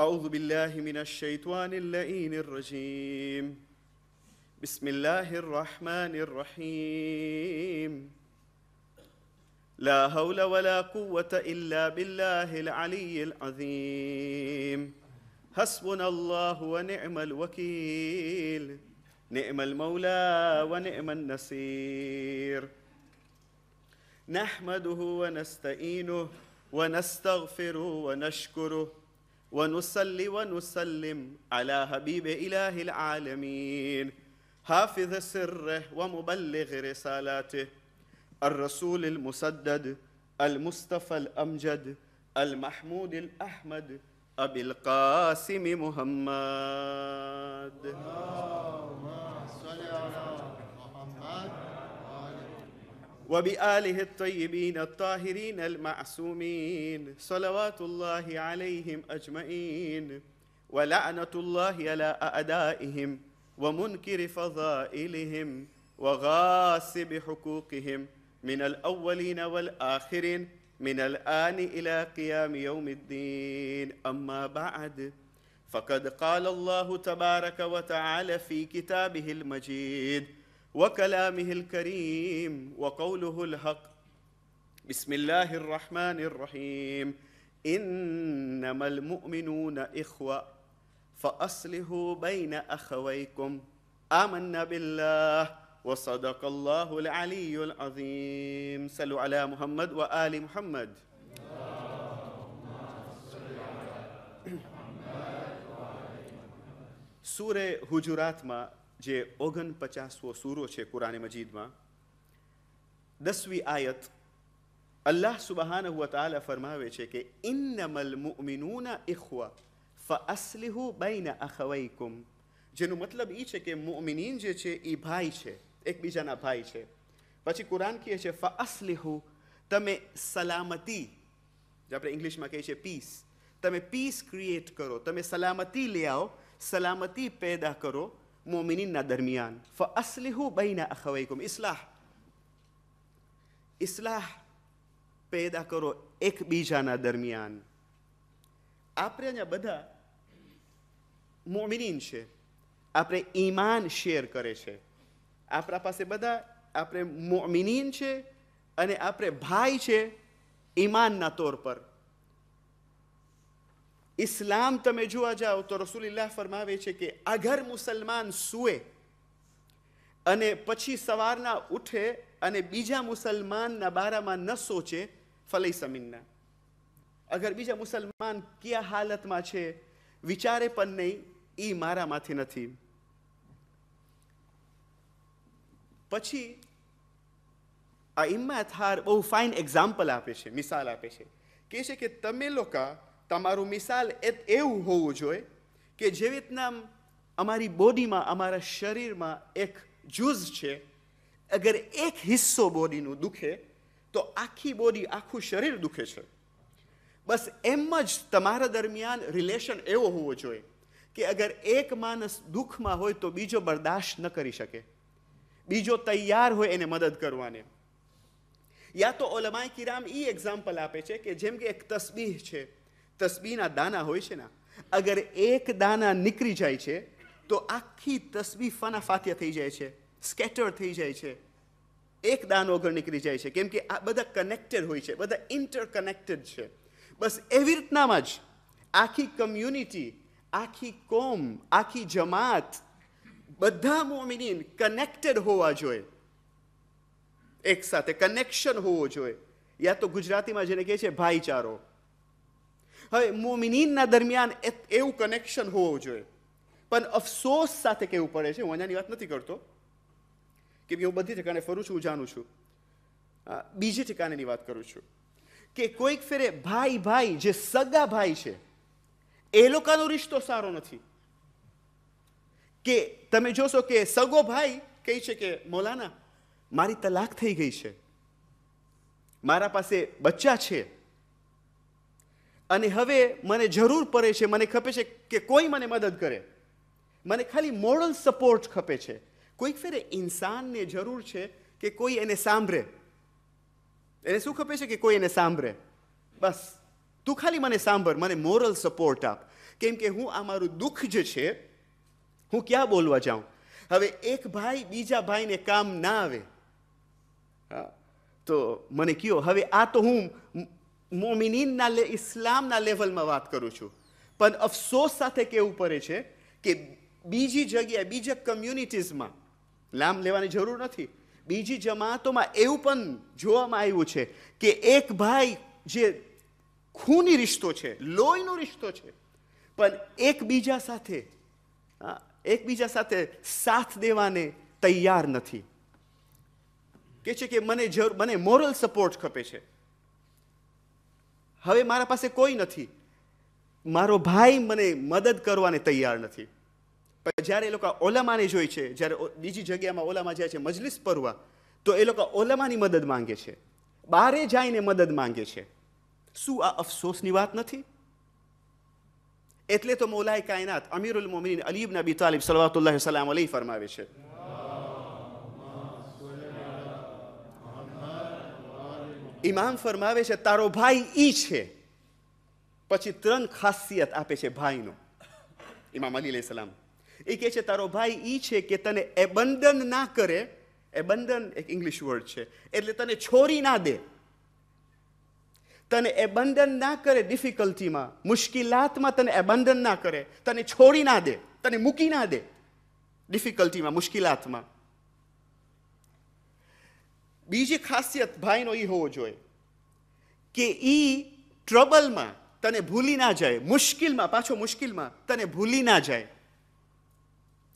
أعوذ بالله من الشيطان اللئين الرجيم. بسم الله الرحمن الرحيم. لا حول ولا قوة إلا بالله العلي العظيم. حسبنا الله ونعم الوكيل. نعم المولى ونعم النصير. نحمده ونستعينه ونستغفره ونشكره ونصلي ونسلم على حبيب إله العالمين. حافظ سره ومبلغ رسالاته. الرسول المسدد المصطفى الأمجد المحمود الأحمد أبي القاسم محمد. وبآله الطيبين الطاهرين المعصومين صلوات الله عليهم أجمعين ولعنة الله على أعدائهم ومنكر فضائلهم وغاصب حقوقهم من الأولين والآخرين من الآن إلى قيام يوم الدين. أما بعد فقد قال الله تبارك وتعالى في كتابه المجيد وكلامه الكريم وقوله الحق. بسم الله الرحمن الرحيم. إنما المؤمنون إخوة فأصلحوا بين أخويكم. آمنا بالله وصدق الله العلي العظيم. صلوا على محمد وآل محمد. سورة حجرات ما જે ઓગણપચાસવો સૂરો છે કુરાન મજીદમાં દસવી આયત અલ્લાહ સુબહાન તાલા ફરમાવે છે કે, ઇન્નમલ મુમિનુના ઇખવા ફઅસ્લિહુ બૈન અખવૈકુમ. જેનું મતલબ એ છે કે મુમિનીન જે છે એ ભાઈ છે, એકબીજાના ભાઈ છે. પછી કુરાન કહે છે, ફઅસ્લિહુ, તમે સલામતી, જે આપણે ઇંગ્લિશમાં કહીએ છીએ, પીસ. તમે પીસ ક્રિએટ કરો, તમે સલામતી લઈ આવો, સલામતી પેદા કરો મોમિનીનના દરમિયાન ફઅસ્લિહુ બૈના અખવૈકુમ ઇસ્લાહ ઇસ્લાહ પેદા કરો એકબીજાના દરમિયાન આપણે અહીંયા બધા મોમિનીન છે આપણે ઈમાન શેર કરે છે આપણા પાસે બધા આપણે મોમિનીન છે અને આપણે ભાઈ છે ઈમાનના તોર પર ઇસ્લામ તમે જોવા જાઓ તો રસુલિલ્લાહ ફરમાવે છે કે અગર મુસલમાન સૂએ અને પછી સવારના ઉઠે અને બીજા મુસલમાનના બારામાં ન સોચે ફલઈ સમીનના અગર બીજા મુસલમાન કયા હાલતમાં છે, વિચારે પણ નહીં એ મારામાંથી નથી. પછી આ ઇમ્મત હાર બહુ ફાઇન એક્ઝામ્પલ આપે છે, મિસાલ આપે છે. કે છે કે તમે લોકો તમારું મિસાલ એ એવું હોવું જોઈએ કે જેવી રીતના અમારી બોડીમાં, અમારા શરીરમાં એક જૂઝ છે, અગર એક હિસ્સો બોડીનું દુખે, તો આખી બોડી, આખું શરીર દુખે છે. બસ એમ જ તમારા દરમિયાન રિલેશન એવો હોવો જોઈએ કે અગર એક માણસ દુઃખમાં હોય તો બીજો બરદાશ્ત ન કરી શકે. બીજો તૈયાર હોય એને મદદ કરવાને. યા તો ઓલમાય કિરામ એ એક્ઝામ્પલ આપે છે કે જેમ કે એક તસબીહ છે. તસબીહના દાના હોય છે ને, અગર એક દાના નીકળી જાય છે, તો આખી તસબીહ ફના ફાતિયા થઈ જાય છે, સ્કેટર થઈ જાય છે. એક દાનો અગર નીકળી જાય છે, કેમ કે આ બધા કનેક્ટેડ હોય છે, બધા ઇન્ટરકનેક્ટેડ છે. બસ એવી રીતનામાં જ આખી કમ્યુનિટી, આખી કોમ, આખી જમાત બધા મોમિનીન કનેક્ટેડ હોવા જોઈએ. એક સાથે કનેક્શન હોવો જોઈએ. યા તો ગુજરાતીમાં જેને કહે છે, ભાઈચારો. હવે મોમિનીનના દરમિયાન એવું કનેક્શન હોવું જોઈએ. પણ અફસોસ સાથે કહેવું પડે છે, હું અહીંયાની વાત નથી કરતો. કે હું બધી ઠેકાણે ફરું છું હું જાણું છું. બીજી ઠેકાણેની વાત કરું છું. કે કોઈક ફેરે ભાઈ ભાઈ, જે સગા ભાઈ છે, એ લોકોનો રિશ્તો સારો નથી. કે તમે જોશો કે સગો ભાઈ કહે છે કે, મોલાના, મારી તલાક થઈ ગઈ છે. મારા પાસે બચ્ચા છે. અને હવે મને જરૂર પડે છે, મને ખપે છે કે કોઈ મને મદદ કરે. મને ખાલી મોરલ સપોર્ટ ખપે છે. કોઈક ફેરે ઇન્સાનને જરૂર છે કે કોઈ એને સાંભળે. એને શું ખપે છે કે કોઈ એને સાંભળે? બસ, તું ખાલી મને સાંભળ, મને મોરલ સપોર્ટ આપ. કેમ કે હું આ મારું દુઃખ જે છે, હું ક્યાં બોલવા જાઉં? હવે એક ભાઈ બીજા ભાઈને કામ ના આવે. હા, તો મને કયો, હવે આ તો હું મોમિનીનના ઇસ્લામના લેવલમાં વાત કરું છું. પણ અફસોસ સાથે કહેવું પડે છે કે બીજી જગ્યાએ, બીજા કમ્યુનિટીઝમાં લામ લેવાની જરૂર નથી. બીજી જમાતોમાં એવું પણ જોવામાં આવ્યું છે કે એક ભાઈ જે ખૂની રિશ્તો છે, લોહીનો રિશ્તો છે, પણ એકબીજા સાથે એકબીજા સાથે સાથ દેવાને તૈયાર નથી. કે છે કે મને જરૂર, મને મોરલ સપોર્ટ ખપે છે. હવે મારા પાસે કોઈ નથી. મારો ભાઈ મને મદદ કરવાને તૈયાર નથી. જ્યારે એ લોકો ઓલામાને જોઈ છે, જ્યારે બીજી જગ્યામાં ઓલામાં જાય છે, મજલિસ પરવા, તો એ લોકો ઓલામાની મદદ માંગે છે. બારે જઈને મદદ માંગે છે. શું આ અફસોસની વાત નથી? એટલે તો મોલાય કાયનાત અમીરુલ મોમિન અલી ઇબ્ન અબી તાલિબ સલવાતુલ્લાહ સલામ અલી ફરમાવે છે. ઇમામ ફરમાવે છે, તારો ભાઈ ઈ છે. પછી ત્રણ ખાસિયત આપે છે ભાઈનો. ઇમામ અલી સલામ. એ કહે છે, તારો ભાઈ ઈ છે કે તને એબંડન ના કરે. એબંડન એક ઇંગ્લિશ વર્ડ છે. એટલે તને છોરી ના દે. તને એબંડન ના કરે ડિફિકલ્ટીમાં, મુશ્કેલાતમાં તને એબંડન ના કરે. તને છોડી ના દે, તને મૂકી ના દે. ડિફિકલ્ટીમાં, મુશ્કેલાતમાં. બીજી ખાસિયત ભાઈનો એ હોવો જોઈએ કે એ ટ્રબલમાં તને ભૂલી ના જાય, મુશ્કેલમાં, પાછો મુશ્કેલમાં તને ભૂલી ના જાય.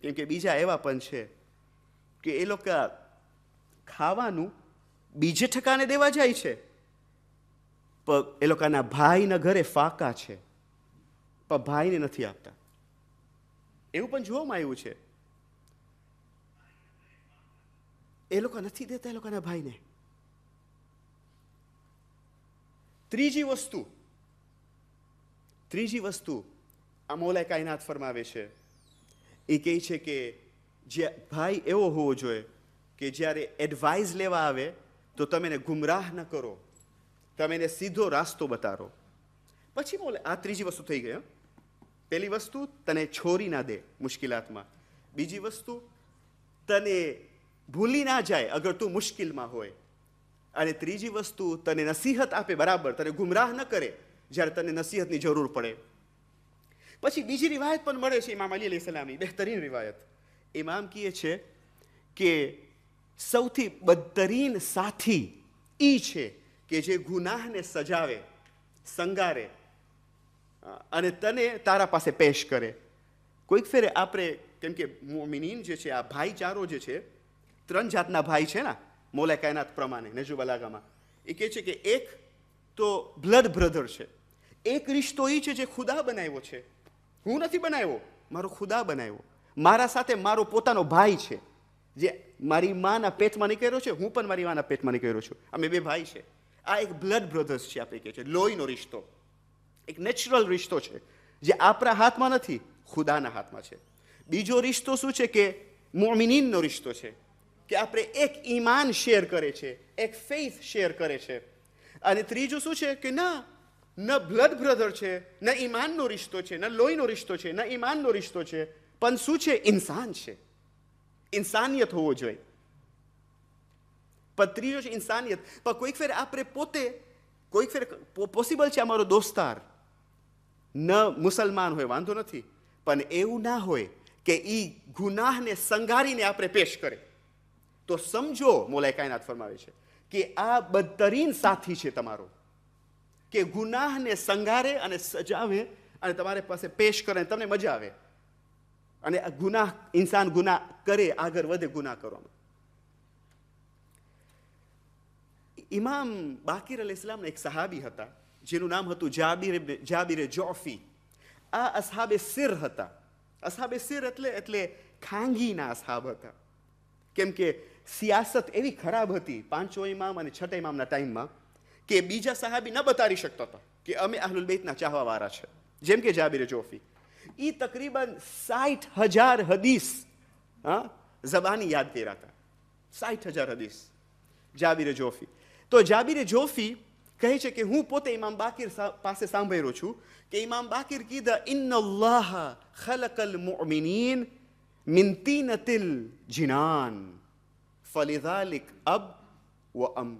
કેમ કે બીજા એવા પણ છે કે એ લોકો ખાવાનું બીજે ઠકાને દેવા જાય છે, પણ એ લોકોના ભાઈના ઘરે ફાકા છે, પણ ભાઈને નથી આપતા. એવું પણ જોવામાં આવ્યું છે. એ લોકો નથી દેતા, એ લોકોના ભાઈને. ત્રીજી વસ્તુ ત્રીજી વસ્તુ આ મોલાય કાયનાત ફરમાવે છે. એ કહે છે કે જે ભાઈ એવો હોવો જોઈએ કે જ્યારે એડવાઇસ લેવા આવે, તો તમે એને ગુમરાહ ન કરો. તમે એને સીધો રાસ્તો બતારો. પછી બોલે, આ ત્રીજી વસ્તુ થઈ ગઈ? પહેલી વસ્તુ, તને છોરી ના દે મુશ્કેલાતમાં. બીજી વસ્તુ, તને ભૂલી ના જાય અગર તું મુશ્કેલમાં હોય. અને ત્રીજી વસ્તુ, તને નસીહત આપે, બરાબર, તને ગુમરાહ ન કરે જ્યારે તને નસીહતની જરૂર પડે. પછી બીજી રિવાયત પણ મળે છે ઇમામ અલી અલી સલામની, બહેતરીન રિવાયત. ઇમામ કહે છે કે સૌથી બદતરીન સાથી ઈ છે કે જે ગુનાહને સજાવે, સંગારે અને તને તારા પાસે પેશ કરે. કોઈક ફેરે આપણે, કેમ કે મોમિનીન જે છે, આ ભાઈચારો જે છે ત્રણ જાતના ભાઈ છે ને મોલે કાયનાત પ્રમાણે નજુબલાગામાં એ કહે છે કે એક તો બ્લડ બ્રધર છે. એક રિશ્તો એ છે જે ખુદા બનાવ્યો છે. હું નથી બનાવ્યો, મારો ખુદા બનાવ્યો. મારા સાથે મારો પોતાનો ભાઈ છે. જે મારી માના પેટમાં નીકળ્યો છે, હું પણ મારી માના પેટમાં નીકળ્યો છું. અમે બે ભાઈ છે. આ એક બ્લડ બ્રધર્સ છે આપણે કહે છે. લોહીનો રિશ્તો. એક નેચરલ રિશ્તો છે. જે આપણા હાથમાં નથી, ખુદાના હાથમાં છે. બીજો રિશ્તો શું છે કે મોમિનીનનો રિશ્તો છે. કે આપણે એક ઈમાન શેર કરે છે, એક ફેઇથ શેર કરે છે. અને ત્રીજું શું છે કે ના, ન બ્લડ બ્રધર છે, ન ઈમાનનો રિશ્તો છે, ન લોહીનો રિશ્તો છે, ન ઈમાનનો રિશ્તો છે. પણ શું છે? ઇન્સાન છે. ઇન્સાનિયત હોવો જોઈએ. પણ ત્રીજો છે ઇન્સાનિયત. પણ કોઈક ફેર આપણે પોતે, કોઈક ફેર પોસિબલ છે અમારો દોસ્તાર. ન મુસલમાન હોય, વાંધો નથી. પણ એવું ના હોય કે એ ગુનાહને સંગારીને આપણે પેશ કરે. તો સમજો મોલાય કાયનાત ફરમાવે છે કે આ બદતરીન સાથી છે તમારો. કે ગુનાહને સંગારે અને સજાવે અને તમારે પાસે પેશ કરે તમને મજા આવે. અને ગુનાહ, ઇન્સાન ગુના કરે, આગળ વધે ગુના કરવામાં. ઇમામ બાકીર અલ ઇસ્લામ એક સહાબી હતા, જેનું નામ હતું જાબીરે જાબીર જોફી. આ અસહાબે સિર હતા. અસહાબે સિર એટલે એટલે ખાંગીના અસહાબ હતા. કેમ કે સિયાસત એવી ખરાબ હતી પાંચો ઇમામ અને છઠ્ઠા ઇમામના ટાઈમમાં, કે બીજા સાહાબી ન બતાવી શકતા હતા કે અમે અહલુલ બેતના ચાહવાવાળા છે. જેમ કે જાબીર જોફી. એ તકરીબન સાઠ હજાર હદીસ, હા જબાની યાદ કર્યા હતા. સાઠ હજાર હદીસ, જાબીર જોફી. તો જાબીર જોફી કહે છે કે હું પોતે ઇમામ બાકીર પાસે સાંભળ્યો છું કે ઇમામ બાકીર કીધા ઇન્ન અલ્લાહ ખલકલ મુમિનીન મિન તીનતિલ જીનાન. ફલિધાલિક અબ વ અમ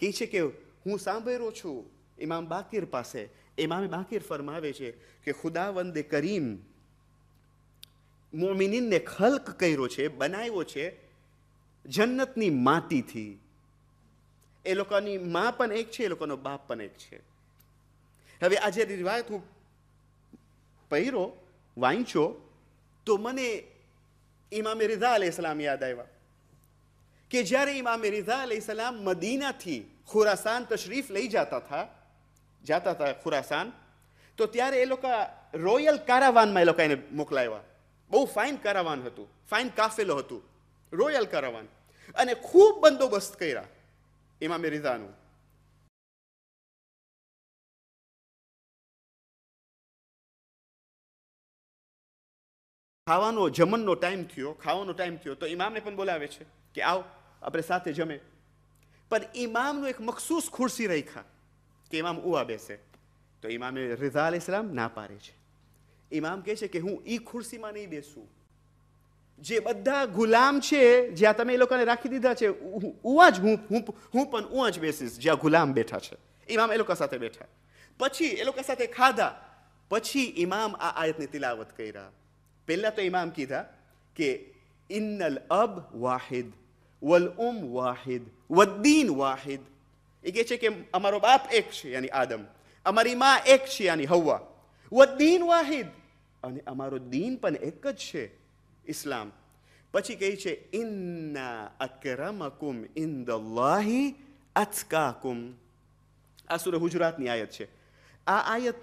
કહે છે કે હું સાંભળ્યો છું ઇમામ બાકીર પાસે. ઇમામ બાકીર ફરમાવે છે કે ખુદાવંદે કરીમ, મોમિનીનને ખલ્ક કર્યો છે, બનાવ્યો છે જન્નતની માટીથી. એ લોકોની મા પણ એક છે, એ લોકોનો બાપ પણ એક છે. હવે આ જે રિવાયત હું પહેરો વાંચ્યો, તો મને ઇમામ રિઝા અલ સલામ યાદ આવ્યા. કે જ્યારે ઇમામે રિઝા અલૈહિ સલામ મદીનાથી ખુરાસાન તશરીફ લઈ જતા હતા જાતા હતા ખુરાસાન, તો ત્યારે એ લોકો રોયલ કારાવાનમાં એ લોકો એને મોકલાવ્યા. બહુ ફાઇન કારાવાન હતું, ફાઇન કાફેલો હતું, રોયલ કારાવાન. અને ખૂબ બંદોબસ્ત કર્યા ઇમામે રિઝાનું. ખાવાનો જમણનો ટાઈમ થયો, ખાવાનો ટાઈમ થયો, તો ઇમામને પણ બોલાવે છે કે આવ, આપણે સાથે જમે. પણ ઇમામનું એક મખસૂસ ખુરશી રાખ્યા કે ઇમામ ઉવા બેસે. તો ઇમામે રિઝા અલ ઇસ્લામ ના પાડે છે. ઇમામ કહે છે કે હું એ ખુરશીમાં નહીં બેસું. જે બધા ગુલામ છે, જ્યાં તમે એ લોકોને રાખી દીધા છે ઉવા જ હું હું હું પણ ઉવા જ બેસીશ, જ્યાં ગુલામ બેઠા છે. ઇમામ એ લોકો સાથે બેઠા. પછી એ લોકો સાથે ખાધા. પછી ઇમામ આ આયતની તિલાવત કર્યા. પહેલા તો ઇમામ કીધા કે ઇન્નલ અબ વાહિદ, વલ ઉમ વાહિદ વદ્દીન વાહિદ. એ કહે છે કે અમારો બાપ એક છે યાની આદમ, અમારી માં એક છે યાની હવા વદ્દીન વાહિદ. અને અમારો દીન પણ એક જ છે ઇસ્લામ. પછી કહે છે, ઇન્ના અકરમકુમ ઇન્દલ્લાહી અચકાકુમ આ સુરે ગુજરાતની આયત છે. આ આયત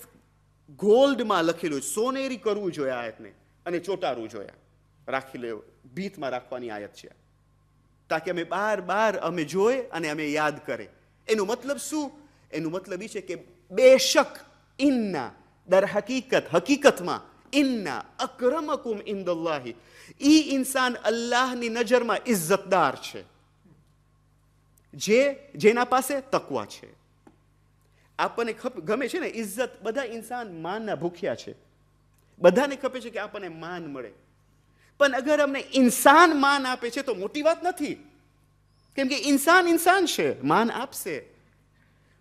ગોલ્ડમાં લખેલું છે. સોનેરી કરવું જોઈએ આયતને. અને ચોટાડવું જોયા રાખી લેવું ભીતમાં રાખવાની આયત છે. તાકે અમે બાર બાર અમે જોઈ અને અમે યાદ કરે. એનું મતલબ શું? એનું મતલબ એ છે કે બેશક ઇન્ના, દર હકીકત, હકીકતમાં ઇન્ના અક્રમકુમ ઇન્દલ્લાહી. ઈ ઇન્સાન અલ્લાહની નજરમાં ઇજ્જતદાર છે. જે જેના પાસે તકવા છે. આપણને ગમે છે ને, ઇજ્જત બધા ઇન્સાન માનના ભૂખ્યા છે. બધાને ખપે છે કે આપણને માન મળે. પણ અગર અમને ઇન્સાન માન આપે છે તો મોટી વાત નથી. કેમ કે ઇન્સાન ઇન્સાન છે, માન આપશે.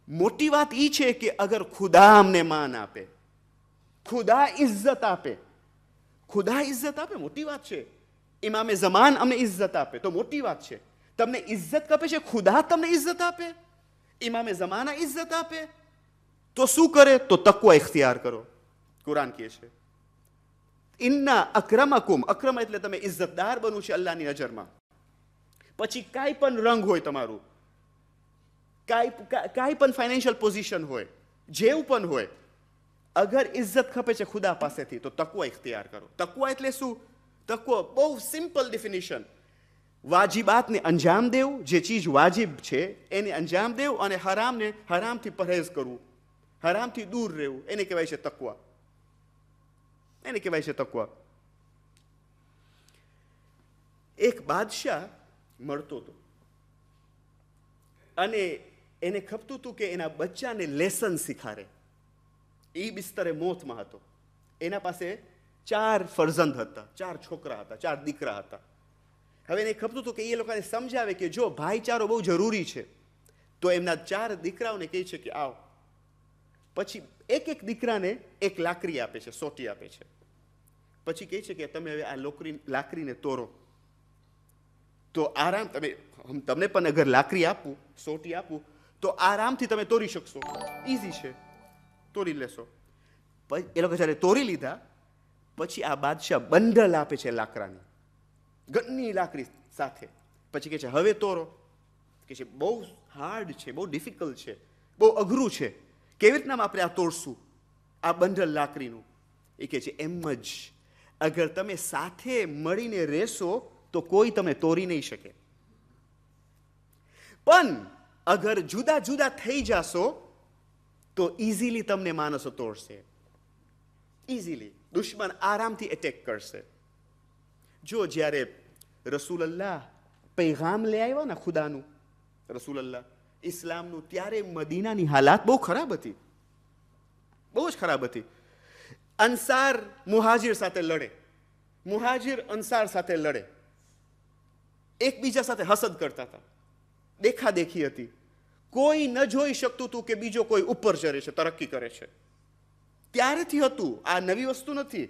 મોટી વાત એ છે કે અગર ખુદા અમને માન આપે, ખુદા ઇજ્જત આપે. ખુદા ઇજ્જત આપે, મોટી વાત છે. ઇમામે જમાન અમને ઇજ્જત આપે, તો મોટી વાત છે. તમને ઇજ્જત કપે છે, ખુદા તમને ઇજ્જત આપે. ઇમામે જમાના ઇજ્જત આપે. તો શું કરે? તો તકવા ઇખ્તિયાર કરો. કુરાન કહે છે. ઇન્ના અક્રમકુમ અક્રમ એટલે તમે ઇજ્જતદાર બનવું છે અલ્લાહની નજરમાં. પછી કાંઈ પણ રંગ હોય તમારું, કાંઈ કાંઈ પણ ફાઇનાન્શિયલ પોઝિશન હોય, જેવું પણ હોય, અગર ઇજ્જત ખપે છે ખુદા પાસેથી, તો તકવા ઇખ્તિયાર કરો. તકવા એટલે શું? તકવો, બહુ સિમ્પલ ડિફિનિશન વાજીબાતને અંજામ દેવું, જે ચીજ વાજિબ છે, એને અંજામ દેવું અને હરામને, હરામથી પરહેજ કરવું. હરામથી દૂર રહેવું, એને કહેવાય છે તકવા. એને કહેવાય છે તકવા એક બાદશાહ મળતો હતો અને એને ખપતું હતું કે એના બચ્ચાને લેસન શીખારે એ બિસ્તરે મોતમાં હતો એના પાસે ચાર ફરજંદ હતા ચાર છોકરા હતા ચાર દીકરા હતા હવે એને ખપતું હતું કે એ લોકોને સમજાવે કે જો ભાઈચારો બહુ જરૂરી છે તો એમના ચાર દીકરાઓને કહે છે કે આવ પછી એક એક દીકરાને એક લાકડી આપે છે, સોટી આપે છે. પછી કહે છે કે તમે હવે આ લોકરી, લાકડીને તોરો. તો આરામ, તમે તમને પણ અગર લાકડી આપું, સોટી આપું, તો આરામથી તમે તોરી શકશો. ઇઝી છે. તોરી લેશો. એ લોકો જ્યારે તોરી લીધા, પછી આ બાદશાહ બંડલ આપે છે લાકડાની. ઘણી લાકડી સાથે. પછી કહે છે, હવે તોરો. કે છે, બહુ હાર્ડ છે, બહુ ડિફિકલ્ટ છે, બહુ અઘરું છે. કેવી રીતના આપણે આ તોડશું? આ બંડલ લાકડીનું. એ કહે છે, એમ જ. અગર તમે સાથે મળીને રહેશો, તો કોઈ તમે તોડી નહીં શકે. પણ અગર જુદા જુદા થઈ જાશો, તો ઇઝીલી તમને માણસો તોડશે. ઇઝીલી દુશ્મન આરામથી એટેક કરશે. જો જ્યારે રસૂલ અલ્લાહ પૈગામ લઈ આવ્યા ને ખુદાનું રસૂલ અલ્લાહ ઇસ્લામનું ત્યારે મદીનાની હાલાત બહુ ખરાબ હતી. બહુ જ ખરાબ હતી. અન્સાર મુહાજીર સાથે લડે. મુહાજીર અંસાર સાથે લડે. એકબીજા સાથે હસદ કરતા હતા. દેખાદેખી હતી. કોઈ ન જોઈ શકતું હતું કે બીજો કોઈ ઉપર ચડે છે, તરક્કી કરે છે. ત્યારેથી હતું. આ નવી વસ્તુ નથી.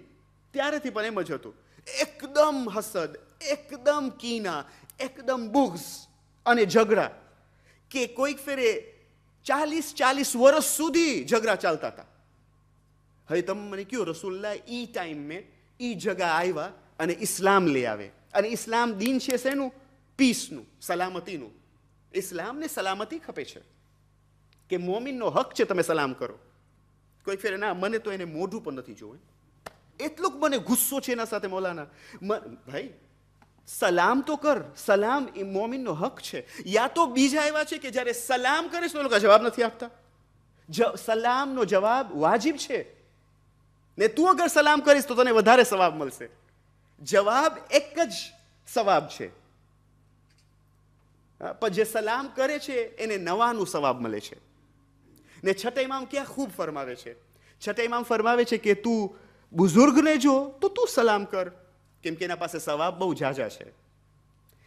ત્યારેથી પણ એમ જ હતું. એકદમ હસદ, એકદમ કીના, એકદમ બુગ્સ અને ઝઘડા. કે કોઈક ફેરે ચાલીસ ચાલીસ વર્ષ સુધી ઝઘડા ચાલતા હતા. હવે તમે મને કહો રસુલ્લા ટાઈમ મેં એ જગા આવ્યા અને ઇસ્લામ લઈ આવે. અને ઇસ્લામ દિન છે શેનું? પીસનું, સલામતીનું. ઇસ્લામને સલામતી ખપે છે. કે મોમિનનો હક છે તમે સલામ કરો. કોઈ ફેરે, ના, મને તો એને મોઢું પણ નથી જોવું. એટલું મને ગુસ્સો છે એના સાથે, મોલાના. ભાઈ સલામ તો કર, સલામ એ મોમિનનો હક છે. યા તો બીજા એવા છે કે જ્યારે સલામ કરે છે તો લોકો જવાબ નથી આપતા. સલામનો જવાબ વાજિબ છે. ને તું અગર સલામ કરીશ તો તને વધારે સવાબ મળશે. જવાબ એક જ સવાબ છે. પણ જે સલામ કરે છે એને નવાનું સવાબ મળે છે. ને છઠ્ઠા ઇમામ ક્યાં ખૂબ ફરમાવે છે? છઠ્ઠા ઇમામ ફરમાવે છે કે તું બુઝુર્ગને જો તો તું સલામ કર. કેમ કે એના પાસે સવાબ બહુ ઝાઝા છે.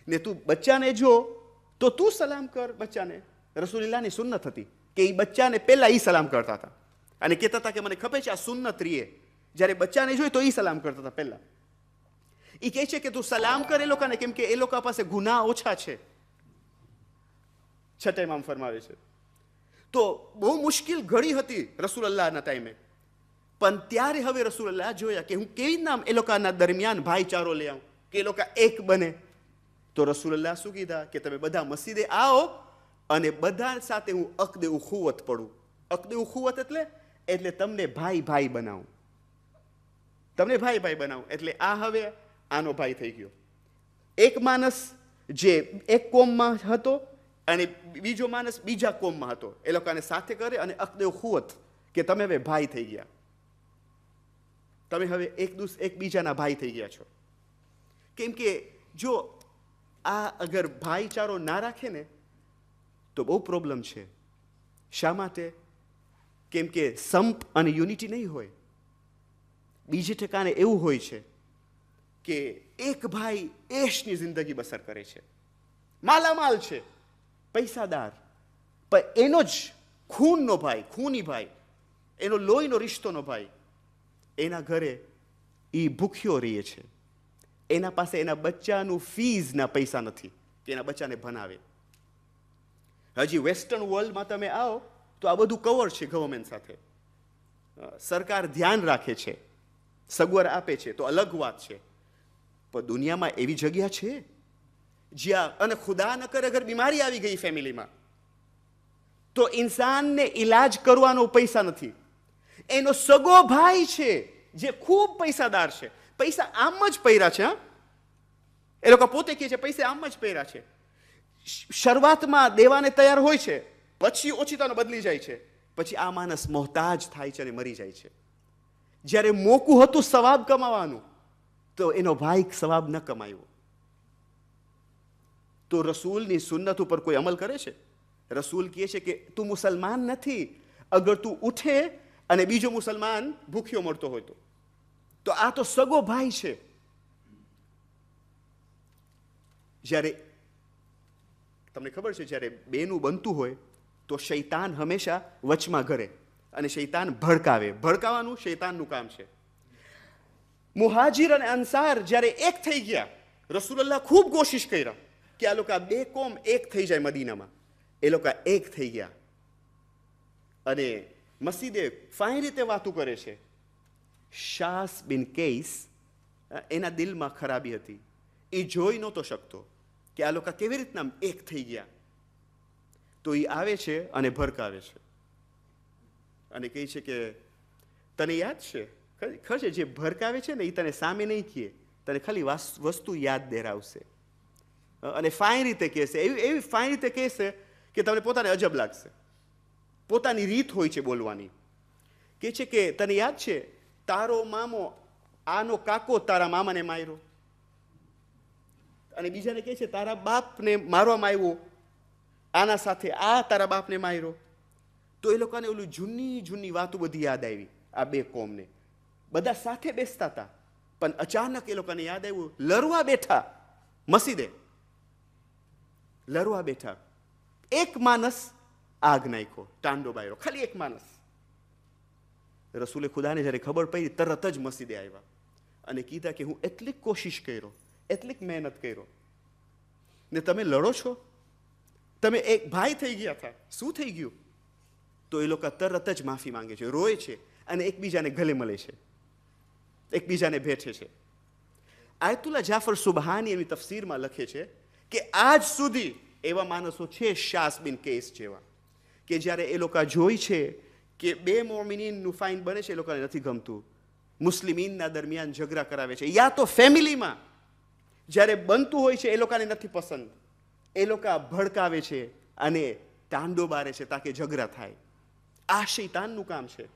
ને તું બચ્ચાને જો, તો તું સલામ કર બચ્ચાને. રસુલિલ્લાની સુન્નત હતી કે એ બચ્ચાને પહેલાં એ સલામ કરતા હતા. અને કહેતા હતા કે મને ખબર છે આ સુન્નત રીએ. જ્યારે બચ્ચાને જોઈ તો એ સલામ કરતા હતા પહેલાં. એ કહે છે કે તું સલામ કર એ લોકોને કેમ કે એ લોકો પાસે ગુના ઓછા છે. છઠ્ઠા ઇમામ ફરમાવે છે. તો બહુ મુશ્કેલ ઘડી હતી રસુલલ્લાહના ટાઈમે. પણ ત્યારે હવે રસુલ્લાહ જોયા કે હું કેવી નામ એ લોકોના દરમિયાન ભાઈચારો લઈ આવું, કે એ લોકો એક બને. તો રસુલ્લાહ શું કીધા કે તમે બધા મસ્જિદે આવો અને બધા સાથે હું અકદે ઉખુવત પડું. અકદે ઉખુવત એટલે એટલે તમને ભાઈ ભાઈ બનાવું. તમને ભાઈ ભાઈ બનાવું. એટલે આ હવે આનો ભાઈ થઈ ગયો. એક માણસ જે એક કોમમાં હતો અને બીજો માણસ બીજા કોમમાં હતો. એ લોકોને સાથે કરે અને અકદે ઉખુવત કે તમે હવે ભાઈ થઈ ગયા. તમે હવે એક દુસ એકબીજાના ભાઈ થઈ ગયા છો. કેમ કે જો આ અગર ભાઈચારો ના રાખે ને, તો બહુ પ્રોબ્લેમ છે. શા માટે? કેમ કે સંપ અને યુનિટી નહીં હોય. બીજે ઠેકાને એવું હોય છે કે એક ભાઈ એશની જિંદગી બસર કરે છે. માલામાલ છે. પૈસાદાર. પણ એનો જ ખૂનનો ભાઈ, ખૂની ભાઈ, એનો લોહીનો રિશ્તોનો ભાઈ એના ઘરે એ ભૂખ્યો રહે છે. એના પાસે એના બચ્ચાનું ફીઝના પૈસા નથી કે એના બચ્ચાને ભણાવે. હજી વેસ્ટર્ન વર્લ્ડમાં તમે આવો તો આ બધું કવર છે ગવર્મેન્ટ સાથે. સરકાર ધ્યાન રાખે છે. સગવડ આપે છે તો અલગ વાત છે. પણ દુનિયામાં એવી જગ્યા છે? જ્યાં, અને ખુદા ન અગર બીમારી આવી ગઈ ફેમિલીમાં તો ઇન્સાનને ઈલાજ કરવાનો પૈસા નથી. એનો સગો ભાઈ છે, જે ખૂબ પૈસાદાર છે. પૈસા આમ જ પહેર્યા છે, હા? એ લોકો પોતે કહે છે, પૈસા આમ જ પહેર્યા છે. શરૂઆતમાં દેવાને તૈયાર હોય છે, પછી ઓછીતાનો બદલી જાય છે. પછી આ માણસ મોહતાજ થાય છે અને મરી જાય છે. જ્યારે મોકું હતું સવાબ કમાવાનું, તો એનો ભાઈ સવાબ ન કમાયો. તો રસૂલની સુન્નત ઉપર કોઈ અમલ કરે છે? રસૂલ કહે છે કે, તું મુસલમાન નથી. અગર તું ઉઠે અને બીજો મુસલમાન ભૂખ્યો મળતો હોય તો. તો આ તો સગો ભાઈ છે. જ્યારે તમને ખબર છે, જ્યારે બેનું બનતું હોય, તો શૈતાન હંમેશા વચમાં ઘરે અને શૈતાન ભડકાવે. ભડકાવાનું શૈતાનનું કામ છે. મુહાજીર અને અંસાર જ્યારે એક થઈ ગયા, રસુલલ્લાહ ખૂબ કોશિશ કર્યા કે આ લોકો બે કોમ એક થઈ જાય મદીનામાં. એ લોકો એક થઈ ગયા. અને મસ્જિદે ફાઈ રીતે વાતું કરે છે. શાસ બિન કેસ એના દિલમાં ખરાબી હતી. એ જોઈ નહોતો શકતો કે આ લોકો કેવી રીતના એક થઈ ગયા. તો એ આવે છે અને ભરકાવે છે. અને કહે છે કે, તને યાદ છે? ખર છે જે ભરકાવે છે ને એ તને સામે નહીં કહે તને ખાલી વસ્તુ યાદ દેરાવશે. અને ફાઇન રીતે કહેશે. એવી એવી ફાઇન રીતે કહેશે કે તમને પોતાને અજબ લાગશે. પોતાની રીત હોય છે બોલવાની. કે છે કે, તને યાદ છે? તારો મામો આનો કાકો તારા મામાને માર્યો. અને બીજાને કહે છે, તારા બાપને મારવામાં આવ્યો. આના સાથે આ તારા બાપને માર્યો. તો એ લોકોને ઓલું જૂની જૂની વાતો બધી યાદ આવી, આ બે કોમને. બધા સાથે બેસતા હતા. પણ અચાનક એ લોકોને યાદ આવ્યું, લરવા બેઠા મસીદે. લરવા બેઠા. એક માણસ આગ નાખ્યો ટાંડો બાયરો, ખાલી એક માણસ. રસૂલે ખુદાને જ્યારે ખબર પડી, તરત જ મસ્જિદે આવ્યા અને કીધા કે હું એટલી કોશિશ કર્યો, એટલીક મહેનત કર્યો. ને તમે લડો છો? તમે એક ભાઈ થઈ ગયા હતા શું થઈ ગયું? તો એ લોકો તરત જ માફી માંગે છે રોય છે અને એકબીજાને ગલે મળે છે. એકબીજાને ભેટે છે. આયતુલ્લા જાફર સુબહાની એની તફસીરમાં લખે છે કે આજ સુધી એવા માણસો છે શાસ બિન કેસ જેવા. કે જ્યારે એ લોકો જોઈ છે કે બે મોમિનીનનું ફાઇન બને છે, એ લોકોને નથી ગમતું. મુસ્લિમીનના દરમિયાન ઝઘડા કરાવે છે. યા તો ફેમિલીમાં જ્યારે બનતું હોય છે, એ લોકોને નથી પસંદ. એ લોકો ભડકાવે છે અને તાંડો બારે છે તાકે ઝઘડા થાય. આ શૈતાનનું કામ છે.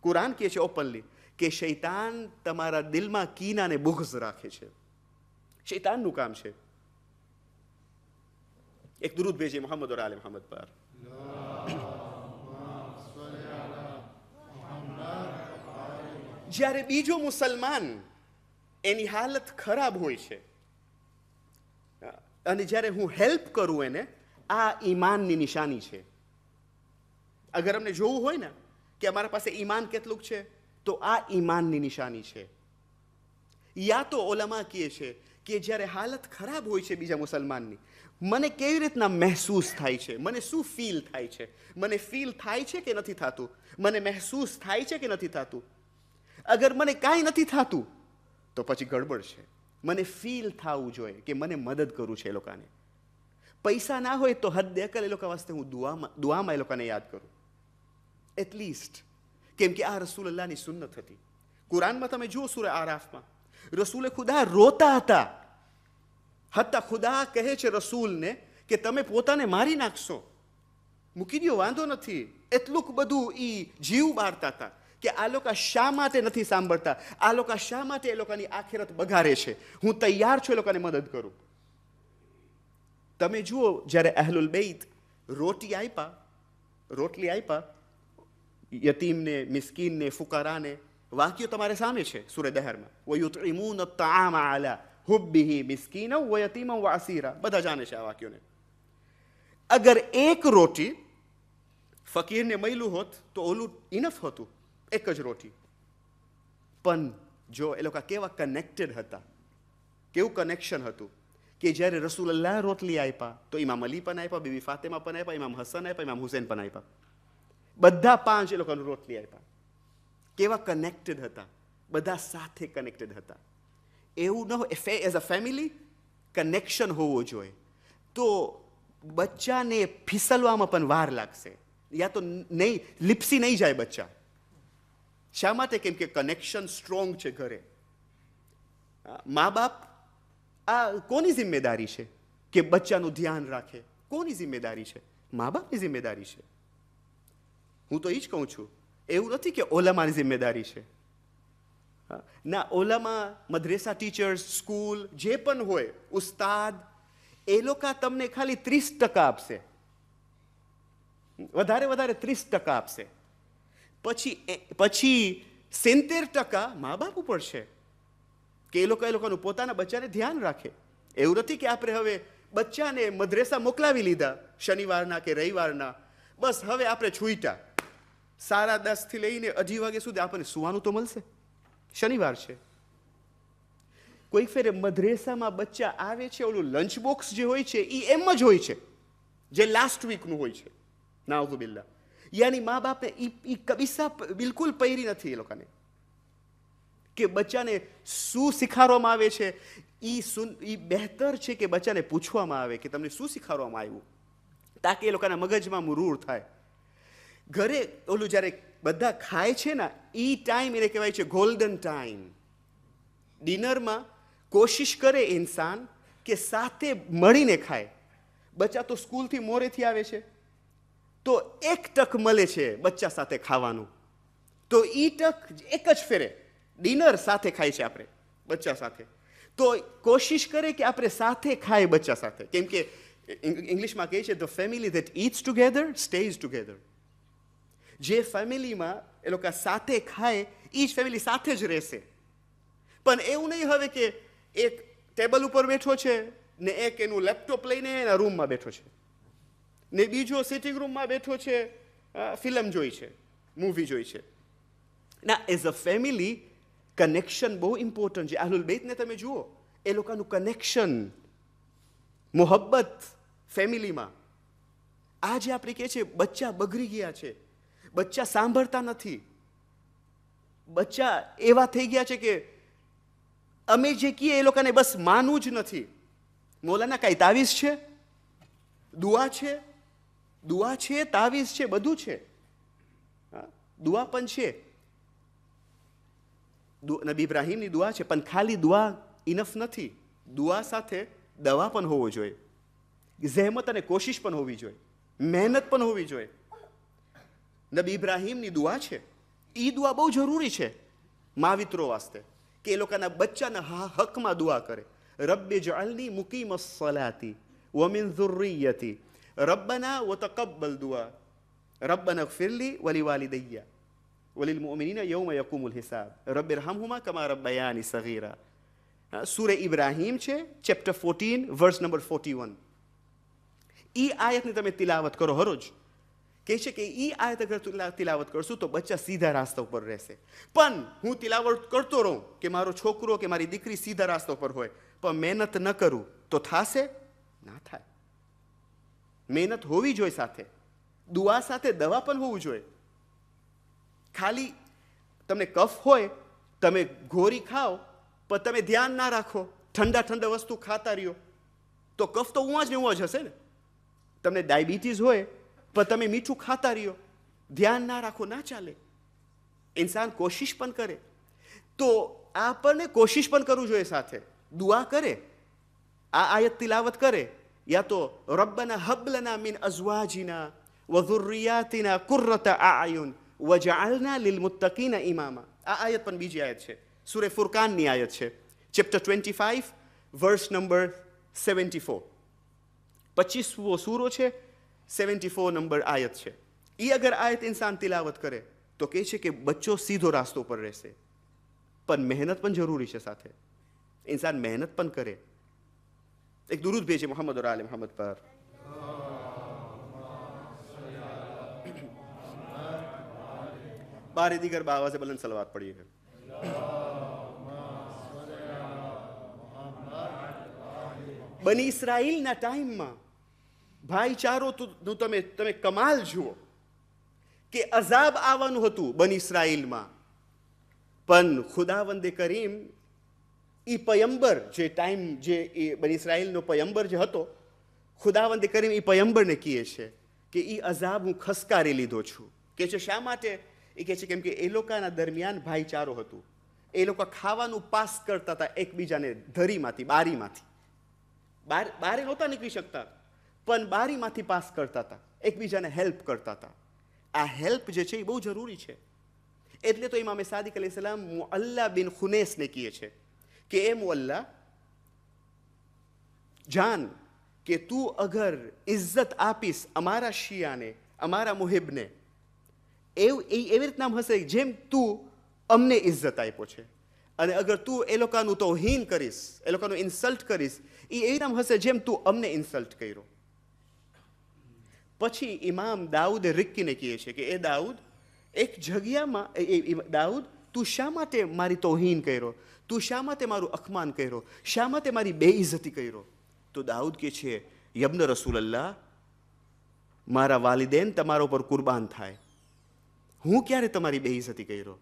કુરાન કહે છે ઓપનલી કે શૈતાન તમારા દિલમાં કીનાને બુઘઝ રાખે છે. શૈતાનનું કામ છે. એક દુરુદ ભેજે, મોહમ્મદ ઓર આલે મોહમ્મદ પર. જ્યારે બીજો મુસલમાન એની હાલત ખરાબ હોય છે, અને જ્યારે હું હેલ્પ કરું એને, આ ઈમાનની નિશાની છે. અગર અમને જોવું હોય ને કે અમારા પાસે ઈમાન કેટલુંક છે, તો આ ઈમાનની નિશાની છે. યા તો ઓલામાં કહે છે કે જ્યારે હાલત ખરાબ હોય છે બીજા મુસલમાનની, મને કેવી રીતના મહેસૂસ થાય છે? મને શું ફીલ થાય છે? મને ફીલ થાય છે કે નથી થતું? મને મહેસૂસ થાય છે કે નથી થતું? અગર મને કાંઈ નથી થતું, તો પછી ગડબડ છે. મને ફીલ થવું જોઈએ કે મને મદદ કરું છે એ લોકોને. પૈસા ના હોય તો હદ દેકલ એ લોકો વાસ્તે હું દુઆમાં દુઆમાં એ લોકોને યાદ કરું. એટલીસ્ટ કેમ કે આ રસૂલ સુન્નત હતી. કુરાનમાં તમે જુઓ સુરે આરાફમાં. રસૂલે ખુદા રોતા હતા. હતા ખુદા કહે છે રસૂલને કે તમે પોતાને મારી નાખશો. મૂકી દો વાંધો નથી. એટલું બધું એ જીવ બાળતા હતા કે આ લોકો શા માટે નથી સાંભળતા? આ લોકો શા માટે એ લોકોની આખેરત બગાડે છે? હું તૈયાર છું એ લોકોને મદદ કરું. તમે જુઓ, જ્યારે અહલુલ બેઈત રોટી આપ્યા રોટલી આપ્યા યતીમને, મિસ્કીનને, ફુકારાને વાક્યો તમારે સામે છે સુરે દહેરમાં વયુતઇમૂન તામ આલા હુબ્બિહી મિસ્કીન વ વાસીરા બધા જાણે છે આ વાક્યોને. અગર એક રોટી ફકીરને મળ્યું હોત તો ઓલું ઇનફ હતું, એક જ રોટી. પણ જો એ લોકો કેવા કનેક્ટેડ હતા, કેવું કનેક્શન હતું, કે જ્યારે રસૂલ અલ્લાહ રોટલી આપ્યા તો ઇમામ અલી પણ આપ્યા બીબી ફાતેમા પણ આપ્યા ઇમામ હસન આપ્યા ઇમામ હુસેન પણ આપ્યા બધા પાંચ એ લોકોનું રોટલી આપ્યા કેવા કનેક્ટેડ હતા? બધા સાથે કનેક્ટેડ હતા. એવું ન હોય એઝ અ ફેમિલી કનેક્શન હોવો જોઈએ. તો બચ્ચાને ફિસલવામાં પણ વાર લાગશે. યા તો નહીં, લિપ્સી નહીં જાય બચ્ચા. શા માટે? કેમ કે કનેક્શન સ્ટ્રોંગ છે ઘરે. મા બાપ, આ કોની જિમ્મેદારી છે કે બચ્ચાનું ધ્યાન રાખે? કોની જિમ્મેદારી છે? મા બાપની જિમ્મેદારી છે. હું તો એ જ કહું છું. એવું નથી કે ઓલામાની જિમ્મેદારી છે? ના, ઓલામાં મદ્રેસા ટીચર્સ, સ્કૂલ, જે પણ હોય, ઉસ્તાદ, એ લોકો તમને ખાલી ત્રીસ ટકા આપશે. વધારે વધારે ત્રીસ ટકા આપશે. પછી પછી સિત્તેર ટકા મા બાપ ઉપર છે. કે એ લોકો, એ લોકોનું પોતાના બચ્ચાને ધ્યાન રાખે. એવું નથી કે આપણે હવે બચ્ચાને મદ્રેસા મોકલાવી લીધા, શનિવારના કે રવિવારના. બસ, હવે આપણે છૂટ્યા સાડા દસથી લઈને અઢી વાગે સુધી આપણને સુવાનું તો મળશે. શનિવાર છે. કોઈક ફેરે મદ્રેસામાં બચ્ચા આવે છે, ઓલું લંચ બોક્સ જે હોય છે એ એમ જ હોય છે, જે લાસ્ટ વીકનું હોય છે. નાઉઝુબિલ્લા યાની મા બાપને એ કબીસા બિલકુલ પહેરી નથી એ લોકોને. કે બચ્ચાને શું શીખાડવામાં આવે છે એ સુન એ બહેતર છે કે બચ્ચાને પૂછવામાં આવે કે તમને શું શીખાડવામાં આવ્યું? તાકે એ લોકોના મગજમાં મુરૂર થાય. ઘરે ઓલું જ્યારે બધા ખાય છે ને એ ટાઈમ એને કહેવાય છે ગોલ્ડન ટાઈમ ડિનરમાં કોશિશ કરે ઇન્સાન કે સાથે મળીને ખાય. બચ્ચા તો સ્કૂલથી મોરેથી આવે છે. તો એક ટક મળે છે બચ્ચા સાથે ખાવાનું. તો એ ટક એક જ ફેરે. ડિનર સાથે ખાય છે આપણે, બચ્ચા સાથે. તો કોશિશ કરે કે આપણે સાથે ખાય બચ્ચા સાથે. કેમ કે ઇંગ્લિશમાં કહે છે the family that it's together stays together જે ફેમિલીમાં એ લોકો સાથે ખાય એ જ ફેમિલી સાથે જ રહેશે. પણ એવું નહીં હવે કે એક ટેબલ ઉપર બેઠો છે ને એક એનું લેપટોપ લઈને એના રૂમમાં બેઠો છે. ને બીજો સિટિંગ રૂમમાં બેઠો છે ફિલ્મ જોઈ છે મૂવી જોઈ છે. ના એઝ અ ફેમિલી કનેક્શન બહુ ઇમ્પોર્ટન્ટ છે. આહલુલ બેતને તમે જુઓ, એ લોકોનું કનેક્શન મોહબ્બત ફેમિલીમાં આજે આપણે કહે છે, બચ્ચા બગડી ગયા છે બચ્ચા સાંભળતા નથી. બચ્ચા એવા થઈ ગયા છે કે અમે જે કહીએ એ લોકોને બસ માનવું જ નથી. મોલાના કાંઈ તાવીઝ છે? દુઆ છે? દુઆ છે, તાવીઝ છે, બધું છે. દુઆ પણ છે. નબી ઇબ્રાહીમની દુઆ છે, પણ ખાલી દુઆ ઇનફ નથી. દુઆ સાથે દવા પણ હોવો જોઈએ. ઝહેમત અને કોશિશ પણ હોવી જોઈએ. મહેનત પણ હોવી જોઈએ. નબી ઇબ્રાહીમની દુઆ છે. એ દુઆ બહુ જરૂરી છે માવિત્રો વાસ્તે, કે એ લોકોના બચ્ચાના હા- હકમાં દુઆ કરે. રબ્બે જઅલની મુકીમ સલાતી વમિન ઝુર્રિયતી. રબ્બના વ તકબ્બલ દુઆ. રબ્બના ફિરલી વલી વાલી દૈયા વલીલ મુમિનીના યૌમ યકુમુલ હિસાબ. રબ્બે રહમહુમા કમા રબ્બયાની સગીરા. સુરે ઇબ્રાહીમ છે, chapter fourteen, verse number forty one. ઈ આયતની તમે તિલાવત કરો હરોજ. કહે છે કે એ આયત અગર તિલા- તિલાવત કરશું તો બચ્ચા સીધા રાસ્તા ઉપર રહેશે. પણ હું તિલાવત કરતો રહું કે મારો છોકરો કે મારી દીકરી સીધા રાસ્તા ઉપર હોય, પણ મહેનત ન કરું તો થાશે? ના થાય. મહેનત હોવી જોઈએ સાથે. દુઆ સાથે દવા પણ હોવું જોઈએ. ખાલી તમને કફ હોય, તમે ગોરી ખાઓ, પણ તમે ધ્યાન ના રાખો, ઠંડા ઠંડા વસ્તુ ખાતા રહ્યો, તો કફ તો ઉવા જ ને ઉવા જ હશે ને. તમને ડાયાબિટીસ હોય પણ તમે મીઠું ખાતા રહ્યો ધ્યાન ના રાખો ના ચાલે ઇન્સાન કોશિશ પણ કરે તો આપણને કોશિશ પણ કરવું જોઈએ સાથે દુઆ કરે આ આયત તિલાવત કરે યા તો રબ્બના હબલના મિન અઝવાજીના વઝુરિયાતિના કુર્રતા આયુન વજાલના લીલ મુત્તકીના ઇમામા આ આયત પણ બીજી આયત છે સુરે ફુરકાનની આયત છે chapter twenty five verse number seventy four પચીસવો સૂરો છે સેવન્ટી ફોર નંબર આયત છે એ અગર આયત ઇન્સાન તિલાવત કરે તો કહે છે કે બચ્ચો સીધો રાસ્તો પર રહેશે પણ મહેનત પણ જરૂરી છે સાથે ઇન્સાન મહેનત પણ કરે એક દુરુદ ભેજે મોહમ્મદ और आल मोहम्मद पर बारे दीगर बाबा से बुलंद सलवात पढ़िएगा બની ઇસરાઈલના ટાઈમમાં ભાઈચારો નું તમે તમે કમાલ જુઓ કે અઝાબ આવવાનું હતું બન ઇસરાઈલમાં પણ ખુદાવંદે કરીમ એ પયંબર જે ટાઈમ જે એ બન ઇસરાઈલનો પયંબર જે હતો, ખુદાવંદે કરીમ એ પયંબરને કહે છે કે એ અઝાબ હું ખસકારી લીધો છું. કે છે, શા માટે? એ કહે છે કેમ કે એ લોકોના દરમિયાન ભાઈચારો હતું. એ લોકો ખાવાનું પાસ કરતા હતા એકબીજાને ધરીમાંથી, બારીમાંથી. બાર બારે નહોતા નીકળી શકતા. પણ બારીમાંથી પાસ કરતા હતા, એકબીજાને હેલ્પ કરતા હતા. આ હેલ્પ જે છે એ બહુ જરૂરી છે. એટલે તો ઇમામે સાદિક અલી સલામ મુઅલ્લા બિન ખુનેસને કહે છે કે, એ મુઅલ્લા, જાન કે તું અગર ઇજ્જત આપીશ અમારા શિયાને, અમારા મુહિબને, એવું એવી રીતના હશે જેમ તું અમને ઇજ્જત આપ્યો છે. અને અગર તું એ લોકોનું તોહીન કરીશ, એ લોકોનું ઇન્સલ્ટ કરીશ એ એવી નામ હશે જેમ તું અમને ઇન્સલ્ટ કર્યો. પછી ઇમામ દાઉદે રિક્કીને કહે છે કે, એ દાઉદ, એક જગ્યામાં, એ- દાઉદ, તું શા માટે મારી તોહીન કર્યો? તું શા માટે મારું અખમાન કર્યો? શા માટે મારી બેઇઝતી કર્યો? તો દાઉદ કે છે, યબ્ન રસૂલલ્લાહ, મારા વાલિદેન તમારા ઉપર કુરબાન થાય. હું ક્યારે તમારી બેઇઝતી કર્યો?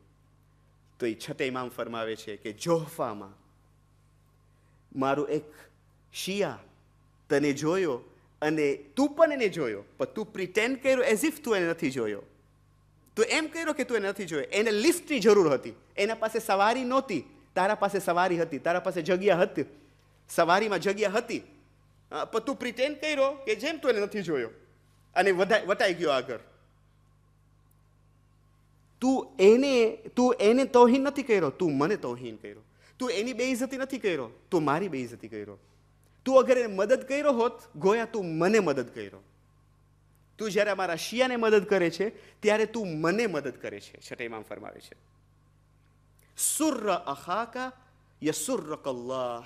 તો એ છતે ઇમામ ફરમાવે છે કે, જોહફામાં મારું એક શિયા તને જોયો અને તું પણ એને જોયો. પણ તું પ્રિટેન્ડ કર્યો એઝ ઇફ તું એને નથી જોયો. તું એમ કર્યો કે તું એને નથી જોયો. એને લિફ્ટની જરૂર હતી. એના પાસે સવારી નહોતી. તારા પાસે સવારી હતી. તારા પાસે જગ્યા હતી. સવારીમાં જગ્યા હતી. પણ તું પ્રિટેન્ડ કર્યો કે જેમ તું એને નથી જોયો. અને વધાઈ વટાઈ ગયો આગળ. તું એને તું એને તોહીન નથી કર્યો. તું મને તોહીન કર્યો. તું એની બેઇજ્જતી નથી કર્યો. તું મારી બેઇજ્જતી કર્યો. તું અગર એને મદદ કર્યો હોત, ગોયા તું મને મદદ કર્યો. તું જ્યારે અમારા શિયાને મદદ કરે છે, ત્યારે તું મને મદદ કરે છે, છઠ્ઠા ઇમામ ફરમાવે છે. સુર્ર અહાકા યસુર્ર કલ્લાહ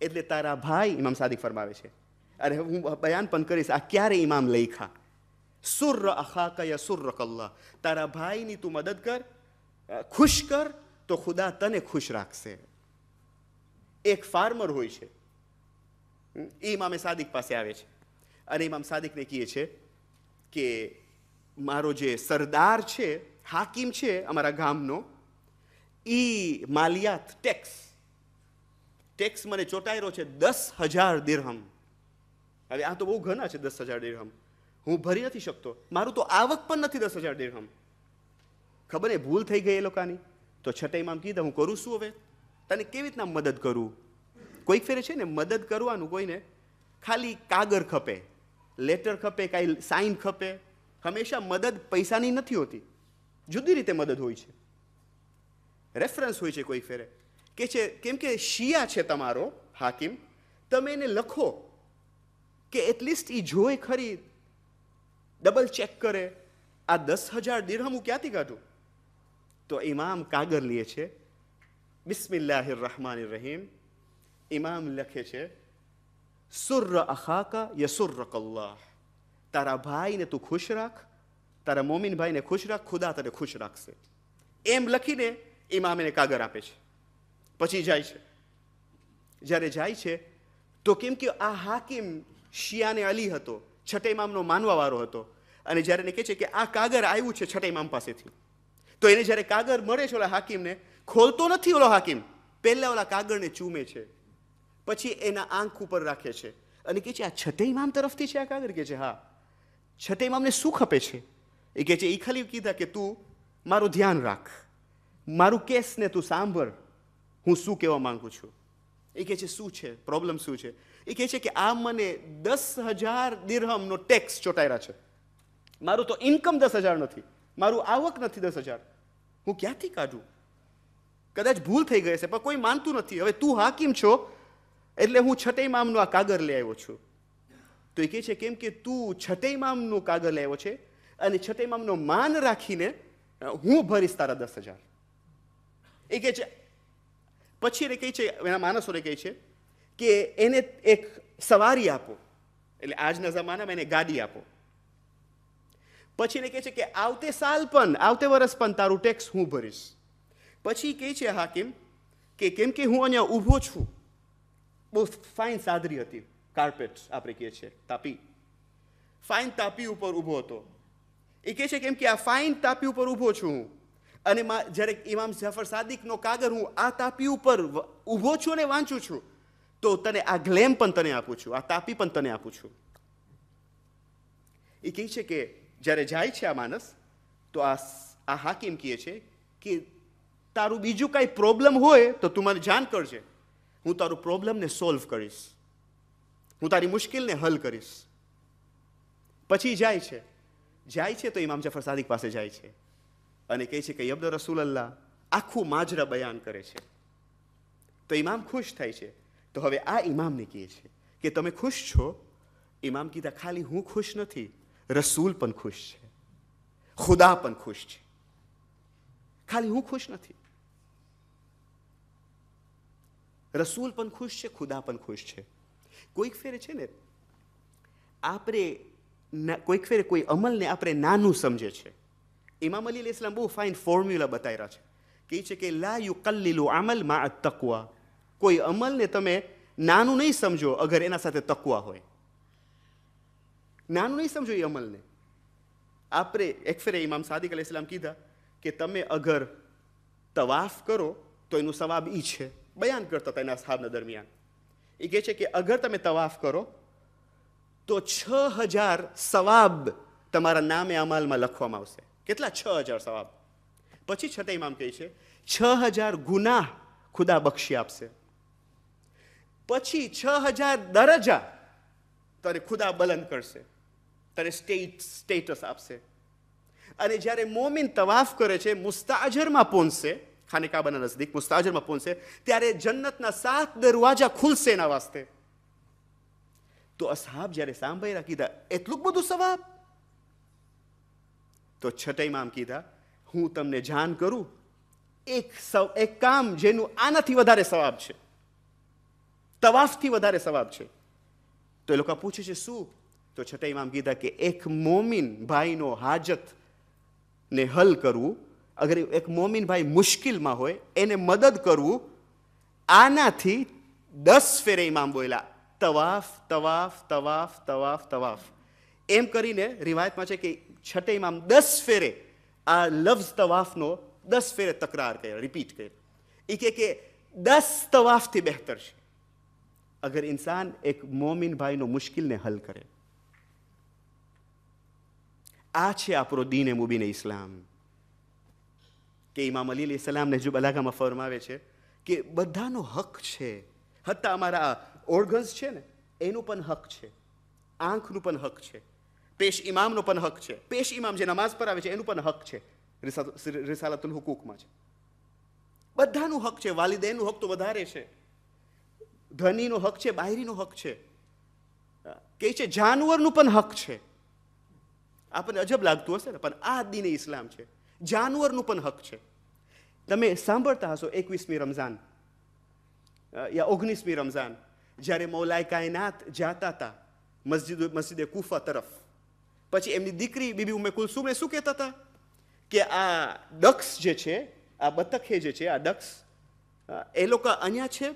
એટલે તારા ભાઈ, ઇમામ સાદિક ફરમાવે છે. અરે હું બયાન પણ કરીશ, આ ક્યારે ઇમામ લઈખા? સુર્ર અખાકા યસુર્ર કલ્લાહ તારા ભાઈની તું મદદ કર ખુશ કર, તો ખુદા તને ખુશ રાખશે. એક ફાર્મર હોય છે એ ઇમામે સાદિક પાસે આવે છે અને ઇમામ સાદિકને કહે છે કે મારો જે સરદાર છે હાકીમ છે અમારા ગામનો એ માલિયાત ટેક્સ ટેક્સ મને ચોટાયરો છે દસ હજાર દિરહમ હવે આ તો બહુ ઘણા છે દસ હજાર દિરહમ હું ભરી નથી શકતો મારું તો આવક પણ નથી દસ હજાર દિરહમ ખબર એ ભૂલ થઈ ગઈ એ લોકોની તો છઠ્ઠા ઇમામ કીધા હું કરું શું હવે તને કેવી રીતના મદદ કરું કોઈક ફેરે છે ને મદદ કરવાનું કોઈને, ખાલી કાગર ખપે લેટર ખપે, કાંઈ સાઇન ખપે, હંમેશા મદદ પૈસાની નથી હોતી. જુદી રીતે મદદ હોય છે. રેફરન્સ હોય છે કોઈક ફેરે. કે છે, કેમ કે શિયા છે તમારો, હાકિમ, તમે એને લખો કે એટલીસ્ટ એ જોઈ ખરી ડબલ ચેક કરે, આ દસ હજાર દિરહમ હું ક્યાંથી કાઢું? તો ઇમામ કાગર લે છે બિસ્મિલ્લાહિર રહમાન રહીમ ઇમામ લખે છે સુર્ર અખાકા યસુર્રક અલ્લાહ તારા ભાઈને તું ખુશ રાખ તારા મોમિન ભાઈને ખુશ રાખ ખુદા તને ખુશ રાખશે એમ લખીને ઇમામ એને કાગર આપે છે પછી જાય છે જ્યારે જાય છે તો કેમ કે આ હાકિમ શિયાને અલી હતો છઠ્ઠા ઇમામનો માનવાવાળો હતો અને જ્યારે એને કહે છે કે આ કાગર આવ્યું છે છઠ્ઠા ઇમામ પાસેથી તો એને જ્યારે કાગર મળે છે ઓલા હાકિમને ખોલતો નથી ઓલો હાકિમ પહેલાં ઓલા કાગળને ચૂમે છે પછી એના આંખ ઉપર રાખે છે. અને કહે છે, આ છઠે ઇમામ તરફથી છે? આ કાગળ કે છે, હા. છઠે ઇમામને શું ખપે છે. એ કહે છે એ ખાલી કીધા કે તું મારું ધ્યાન રાખ. મારું કેસને તું સાંભળ. હું શું કહેવા માંગુ છું? એ કહે છે, શું છે? પ્રોબ્લેમ શું છે? એ કહે છે કે, આ મને દસ હજાર દિરહમનો ટેક્સ ચોટાયરા છે. મારું તો ઇન્કમ દસ હજાર નથી. મારું આવક નથી દસ હજાર. હું ક્યાંથી કાઢું? કદાચ ભૂલ થઈ ગઈ છે પણ કોઈ માનતું નથી. હવે તું હાકીમ છો એટલે હું છઠ્ઠી મામનું આ કાગળ લઈ આવ્યો છું. તો એ કહે છે, કેમ કે તું છઠ્ઠી મામનું કાગળ લઈ આવ્યો છે અને છઠ્ઠી મામનો માન રાખીને હું ભરીશ તારા દસ હજાર. એ કહે છે, પછી એને કહે છે, એના માણસોને કહે છે કે એને એક સવારી આપો. એટલે આજના જમાનામાં એને ગાડી આપો. પછી એને કહે છે કે આવતે સાલ પણ, આવતે વર્ષ પણ તારું ટેક્સ હું ભરીશ. પછી કહે છે હાકિમ કે કેમ કે હું અહીંયા ઊભો છું. બહુ ફાઇન સાદરી હતી. કાર્પેટ આપણે કહીએ છીએ, તાપી. ફાઇન તાપી ઉપર ઊભો હતો. એ કહે છે કેમ કે આ ફાઇન તાપી ઉપર ઊભો છું હું. અને જ્યારે ઇમામ જાફર સાદિકનો કાગળ હું આ તાપી ઉપર ઊભો છું અને વાંચું છું, તો તને આ ગ્લેમ પણ તને આપું છું, આ તાપી પણ તને આપું છું. એ કહે છે કે જ્યારે જાય છે આ માણસ, તો આ આ હાકીમ કહે છે કે તારું બીજું કાંઈ પ્રોબ્લેમ હોય તો તું મને જાણ કરજે. હું તારું પ્રોબ્લેમને સોલ્વ કરીશ. હું તારી મુશ્કેલને હલ કરીશ. પછી જાય છે. જાય છે તો ઇમામ જફર સાદિક પાસે જાય છે અને કહે છે કે યબ્દ રસૂલલ્લાહ આખું માજરા બયાન કરે છે. તો ઇમામ ખુશ થાય છે. તો હવે આ ઇમામને કહે છે કે તમે ખુશ છો? ઇમામ કીધા, ખાલી હું ખુશ નથી, રસૂલ પણ ખુશ છે. ખુદા પણ ખુશ છે. ખાલી હું ખુશ નથી. રસૂલ પણ ખુશ છે, ખુદા પણ ખુશ છે. કોઈક ફેરે છે ને, આપણે કોઈક ફેરે કોઈ અમલને આપણે નાનું સમજે છે. ઇમામ અલી ઇસ્લામ બહુ ફાઇન ફોર્મ્યુલા બતાવ્યા છે. કહે છે કે, લા યુકલ્લિલુ અમલમાં તકવા. કોઈ અમલને તમે નાનું નહીં સમજો અગર એના સાથે તકવા હોય. નાનું નહીં સમજો એ અમલને. આપણે એક ફેરે ઇમામ સાદિક અલી ઇસ્લામ કીધા કે, તમે અગર તવાફ કરો તો એનું સવાબ ઈ છે. બયાન કરતા હતા એના સાહબના દરમિયાન. એ કહે છે કે અગર તમે તવાફ કરો, તો છ હજાર સવાબ તમારા નામે અમાલમાં લખવામાં આવશે. કેટલા? છ હજાર સવાબ. પછી છઠ્ઠા ઇમામ કહે છે, છ હજાર ગુનાહ ખુદા બક્ષી આપશે. પછી છ હજાર દરજા તને ખુદા બલંદ કરશે. તને સ્ટેટ સ્ટેટસ આપશે. અને જ્યારે મોમિન તવાફ કરે છે, મુસ્તાજરમાં પહોંચશે ખાને કાબાના નજદીક મુસ્તાજરમાં પહોંચશે ત્યારે જન્નતના સાત દરવાજા ખુલશે એના વાસ્તે. તો અસાબ જ્યારે સાંભળ્યા કીધા, એટલું બધું સવાબ? તો છઠ્ઠાઈમાં આમ કીધા, હું તમને જાણ કરું, એક સવ- એક કામ જેનું આનાથી વધારે સવાબ છે. તવાફથી વધારે સવાબ છે. તો એ લોકો પૂછે છે, શું? તો છતાં આમ કીધા કે, એક મોમિન ભાઈનો હાજત ને હલ કરવું અગર એક મોમિન ભાઈ મુશ્કેલમાં હોય, એને મદદ કરવું, આનાથી દસ ફેરે ઇમામ બોલ્યા, તવાફ તવાફ તવાફ તવાફ તવાફ. એમ કરીને રિવાયતમાં છે કે છઠે ઇમામ દસ ફેરે આ લફ્ઝ તવાફનો દસ ફેરે તકરાર કર્યો રિપીટ કર્યો. એ કે કે દસ તવાફથી બહેતર છે. અગર ઇન્સાન એક મોમિન ભાઈનો મુશ્કેલને હલ કરે. આ છે આપણો દીન એ મુબીને ઇસ્લામ. કે ઇમામ અલી સલામને જો બલાગામાં ફરમાવે છે કે બધાનો હક છે. હત્તા અમારા ઓર્ગન્સ છે ને, એનું પણ હક છે. આંખનું પણ હક છે. પેશ ઇમામનો પણ હક છે. પેશ ઇમામ જે નમાઝ પર આવે છે, એનું પણ હક છે. રિસાલતુલ હુકુકમાં છે. બધાનું હક છે. વાલિદેનનું હક તો વધારે છે. ધનીનો હક છે, બાયરીનો હક છે. કે છે જાનવરનું પણ હક છે. આપણને અજબ લાગતું હશે ને, પણ આ દિને ઇસ્લામ છે. જાનવરનું પણ હક છે. તમે સાંભળતા હશો એકવીસમી રમઝાન. યા ઓગણીસમી રમઝાન, જ્યારે મૌલાય કાયનાત જાતા હતા મસ્જિદ, મસ્જિદે કુફા તરફ. પછી એમની દીકરી બીબી ઉમે કુલસુમને શું કહેતા હતા કે આ ડક્સ જે છે, આ બતખે જે છે, આ ડક્સ એ લોકો અહીંયા છે.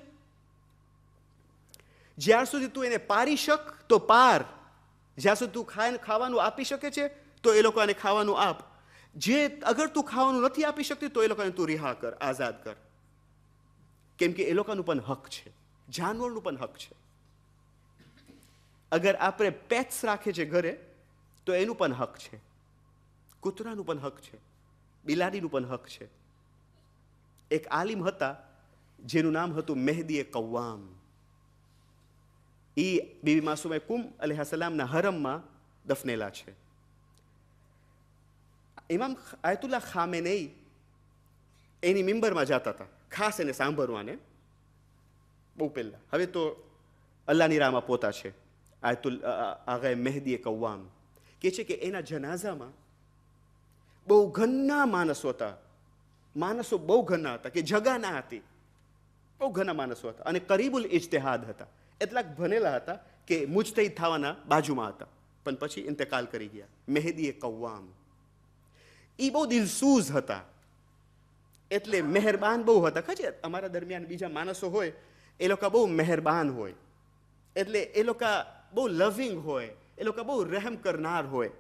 જ્યાર સુધી તું એને પારી શક, તો પાર. જ્યાં સુધી તું ખાય ખાવાનું આપી શકે છે, તો એ લોકો એને ખાવાનું આપ. જે અગર તું ખાવાનું નથી આપી શકતી, તો એ લોકોને તું રિહા કર, આઝાદ કર. કેમ કે એ લોકોનું પણ હક છે. જાનવરનું પણ હક છે. અગર આપણે પેટ્સ રાખે છે ઘરે, તો એનું પણ હક છે. કૂતરાનું પણ હક છે. બિલાડીનું પણ હક છે. એક આલિમ હતા, જેનું નામ હતું મહેદી એ કૌવામ એ બીબી માસુમે કુમ અલૈહિસ્સલામના હરમમાં દફનેલા છે. ઇમામ આયતુલ્લા ખામેનેઈ એની મેમ્બરમાં જતા હતા. ખાસ એને સાંભળવાને. બહુ પહેલા. હવે તો અલ્લાહની રામા પોતા છે. આયતુલ આગાએ મહેદીએ કૌવામ કે છે કે એના જનાઝામાં બહુ ઘણા માણસો હતા. માણસો બહુ ઘણા હતા કે જગા ના હતી. બહુ ઘણા માણસો હતા અને કરીબુલ ઇજ્તેહાદ હતા. એટલાક ભણેલા હતા કે મુજતઈ થવાના બાજુમાં હતા. પણ પછી ઇન્તકાલ કરી ગયા. મહેદીએ કવ્વામ. એ બહુ દિલસૂઝ હતા. એટલે મહેરબાન બહુ હતા. ખબર અમારા દરમિયાન બીજા માણસો હોય, એ લોકો બહુ મહેરબાન હોય. એટલે એ લોકો બહુ લવિંગ હોય, એ લોકો બહુ રહેમ કરનાર હોય.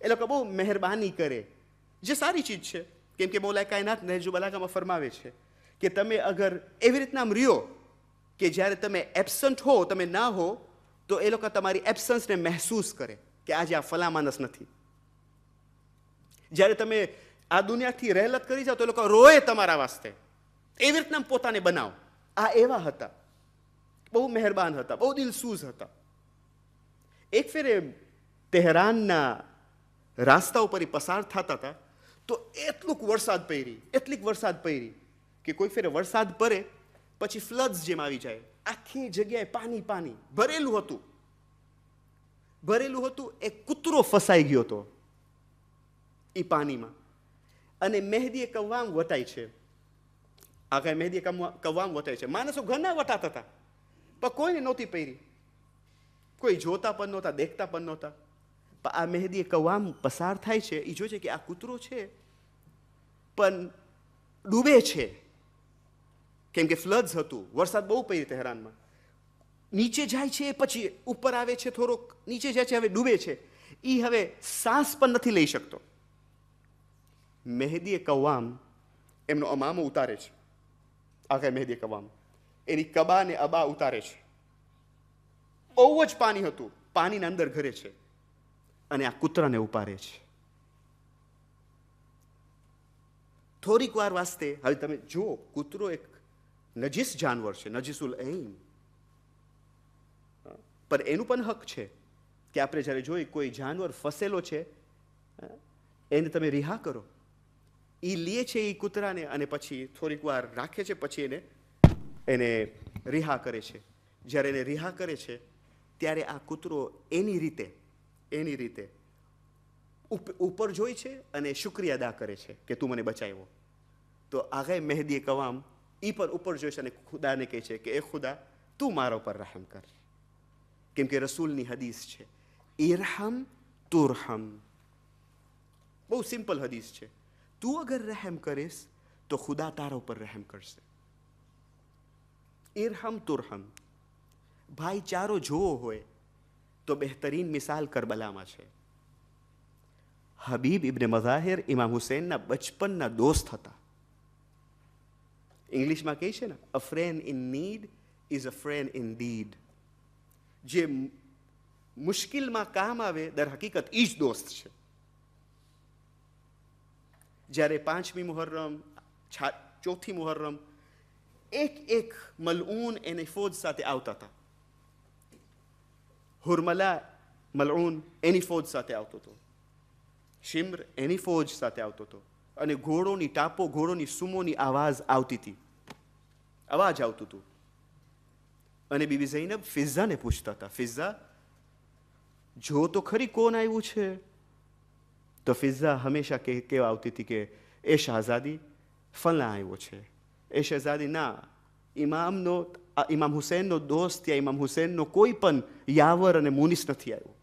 એ લોકો બહુ મહેરબાની કરે. જે સારી ચીજ છે. કેમ કે મોલા કાયનાત નહેજુ બલાકામાં ફરમાવે છે કે તમે અગર એવી રીતના રહ્યો કે જ્યારે તમે એબસન્ટ હો, તમે ના હો, તો એ લોકો તમારી એબસન્સને મહેસૂસ કરે કે આજે આ ફલા માણસ નથી. જ્યારે તમે આ દુનિયાથી રહેલત કરી જાઓ તો એ લોકો રોએ તમારા વાસ્તે. એવી રીતના પોતાને બનાવો. આ એવા હતા. બહુ મહેરબાન હતા. બહુ દિલસૂઝ હતા. એક ફેરે તેહરાનના રાસ્તા ઉપર પસાર થતા હતા, તો એટલુંક વરસાદ પડી એટલીક વરસાદ પડી કે કોઈ ફેરે વરસાદ પડે પછી ફ્લડ્સ જેમ આવી જાય. આખી જગ્યાએ પાણી પાણી ભરેલું હતું. ભરેલું હતું, એક કૂતરો ફસાઈ ગયો હતો. એ પાણીમાં. અને મહેંદીએ કવામ વટાય છે. આખા કમવા- કવામ વટાય છે. માણસો ઘણા વટાતા હતા. પણ કોઈને નહોતી પહેરી કોઈ જોતા પણ નહોતા, દેખતા પણ નહોતા. પણ આ મહેંદીએ કવામ પસાર થાય છે. એ જોઈ છે કે આ કૂતરો છે, પણ ડૂબે છે. કેમ કે ફ્લડ્સ હતું. વરસાદ બહુ પડી તહેરાનમાં. નીચે જાય છે, પછી ઉપર આવે છે થોડોક. નીચે જાય છે, હવે ડૂબે છે. એ હવે સાસ પણ નથી લઈ શકતો. મહેદીએ કવામ એમનો અમામો ઉતારે છે આખા મહેદીએ કવામ એની કબા ને અબા ઉતારે છે બહુ જ પાણી હતું પાણીના અંદર ઘરે છે અને આ કૂતરાને ઉપારે છે થોડીક વાર વાસ્તે હવે તમે જુઓ કૂતરો એક નજીસ જાનવર છે નજીસુલ એમ પણ એનું પણ હક છે કે આપણે જ્યારે જોઈ કોઈ જાનવર ફસેલો છે એને તમે રિહા કરો એ લે છે એ કૂતરાને અને પછી થોડીક વાર રાખે છે, પછી એને એને રિહા કરે છે. જ્યારે એને રિહા કરે છે, ત્યારે આ કૂતરો એની રીતે એની રીતે ઉપર જોઈ છે અને શુક્રિયા અદા કરે છે કે તું મને બચાવ્યો. તો આગે મહેદી કવામ એ પણ ઉપર જોઈ છે અને ખુદાને કહે છે કે, એ ખુદા, તું મારા ઉપર રહમ કર. કેમ કે રસૂલની હદીસ છે ઇરહમ તુરહમ. બહુ સિમ્પલ હદીસ છે. તું અગર રહેમ કરીશ તો ખુદા તારા ઉપર રહેમ કરશે ઇરહમ તુરહમ ભાઈચારો જોવો હોય તો બહેતરીન મિસાલ કરબલામાં છે હબીબ ઇબ્ને મઝાહિર ઇમામ હુસૈનના બચપનના દોસ્ત હતા ઇંગ્લિશમાં કહે છે ને a friend in need is a friend indeed જે મુશ્કેલમાં કામ આવે દર હકીકત ઈ જ દોસ્ત છે જ્યારે પાંચમી મુહર્રમ ચોથી મુહર્રમ, એક એક મલઉન એની ફોજ સાથે આવતા હતા. હુરમલા, મલઉન એની ફોજ સાથે આવતો હતો. શિમ્ર એની ફોજ સાથે આવતો હતો. અને ઘોડોની ટાપો, ઘોડોની સુમોની આવાજ આવતી હતી. અવાજ આવતું હતું. અને બીબી ઝૈનબ ફિઝાને પૂછતા હતા ફિઝા જો તો ખરી કોણ આવ્યું છે? તો ફિઝા હંમેશા કે, કેવા આવતી હતી કે, એ શહઝાદી ફલા આવ્યો છે. એ શહઝાદી, ના ઇમામનો ઇમામ હુસૈનનો દોસ્ત યા ઇમામ હુસૈનનો કોઈ પણ યાવર અને મુનિસ નથી આવ્યો.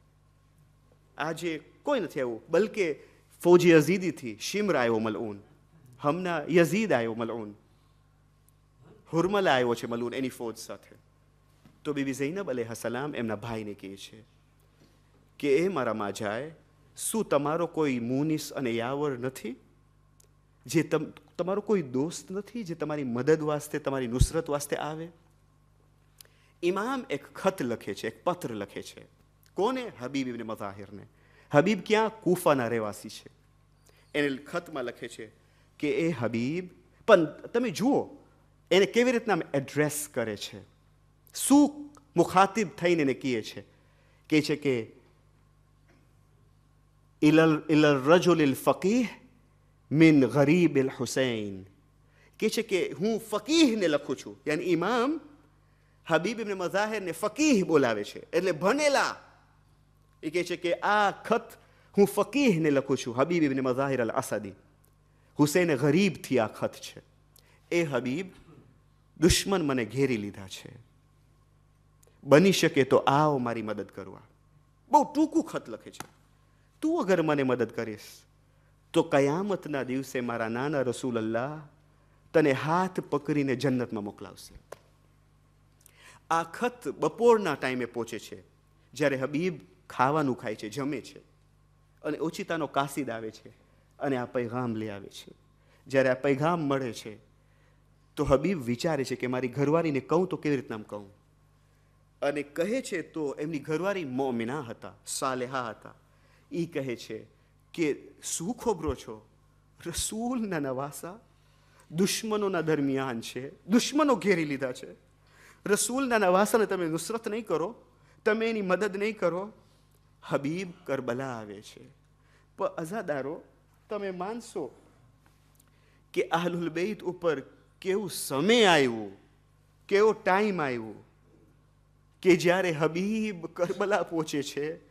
આજે કોઈ નથી આવ્યું, બલકે ફૌજી અઝીદીથી શિમ્ર આવ્યો મલઉન, હમના યઝીદ આવ્યો મલઉન, હુરમલા આવ્યો છે મલઉન એની ફોજ સાથે. તો બીબી ઝૈનબ અલેહ સલામ એમના ભાઈને કહે છે કે, એ મારામાં જાય શું તમારો કોઈ મુનિસ અને યાવર નથી? જે તમ, તમારો કોઈ દોસ્ત નથી જે તમારી મદદ વાસ્તે, તમારી નુસરત વાસ્તે આવે? ઇમામ એક ખત લખે છે, એક પત્ર લખે છે. કોને? હબીબ ઇબને મઝાહિરને. હબીબ ક્યાં? કૂફાના રહેવાસી છે. એને ખતમાં લખે છે કે, એ હબીબ, પણ તમે જુઓ, એને કેવી રીતના એડ્રેસ કરે છે? શું મુખાતિબ થઈને એને કહે છે? કહે છે કે ઇલલ الرجل الفقيه ફકીહ غريب ગરીબ કે છે કે હું ફકીહને લખું છું યાની ઇમામ હબીબ ઇબ્ને મઝાહિરને ફકીહ બોલાવે છે એટલે ભણેલા. એ કહે છે કે આ ખત હું ફકીહને લખું છું, હબીબ ઇબ્ને મઝાહિર અલ અસદી હુસૈન ગરીબથી આ ખત છે. એ હબીબ દુશ્મન મને ઘેરી લીધા છે. બની શકે તો આવો મારી મદદ કરવા. બહુ ટૂંકું ખત લખે છે. તું અગર મને મદદ કરીશ, તો કયામતના દિવસે મારા નાના રસૂલ અલ્લાહ તને હાથ પકડીને જન્નતમાં મોકલાવશે. આ ખત બપોરના ટાઈમે પહોંચે છે, જ્યારે હબીબ ખાવાનું ખાય છે, જમે છે, અને ઓચિતાનો કાસિદ આવે છે, અને આ પૈગામ લઈ આવે છે. જ્યારે આ પૈગામ મળે છે, તો હબીબ વિચારે છે કે મારી ઘરવાળીને કહું તો કેવી રીતના કહું? અને કહે છે તો એમની ઘરવાળી મોમિના હતા, સાલેહા હતા. એ કહે છે કે શું ખોબરો છો. રસૂલના નવાસા દુશ્મનોના દરમિયાન છે. દુશ્મનો ઘેરી લીધા છે. રસૂલના નવાસાને તમે નુસરત નહીં કરો, તમે એની મદદ નહીં કરો. હબીબ કરબલા આવે છે. પણ અઝાદારો, તમે માનશો કે આહલુલ બેત ઉપર કેવું સમય આવ્યું, કેવો ટાઈમ આવ્યો કે જ્યારે હબીબ કરબલા પહોંચે છે?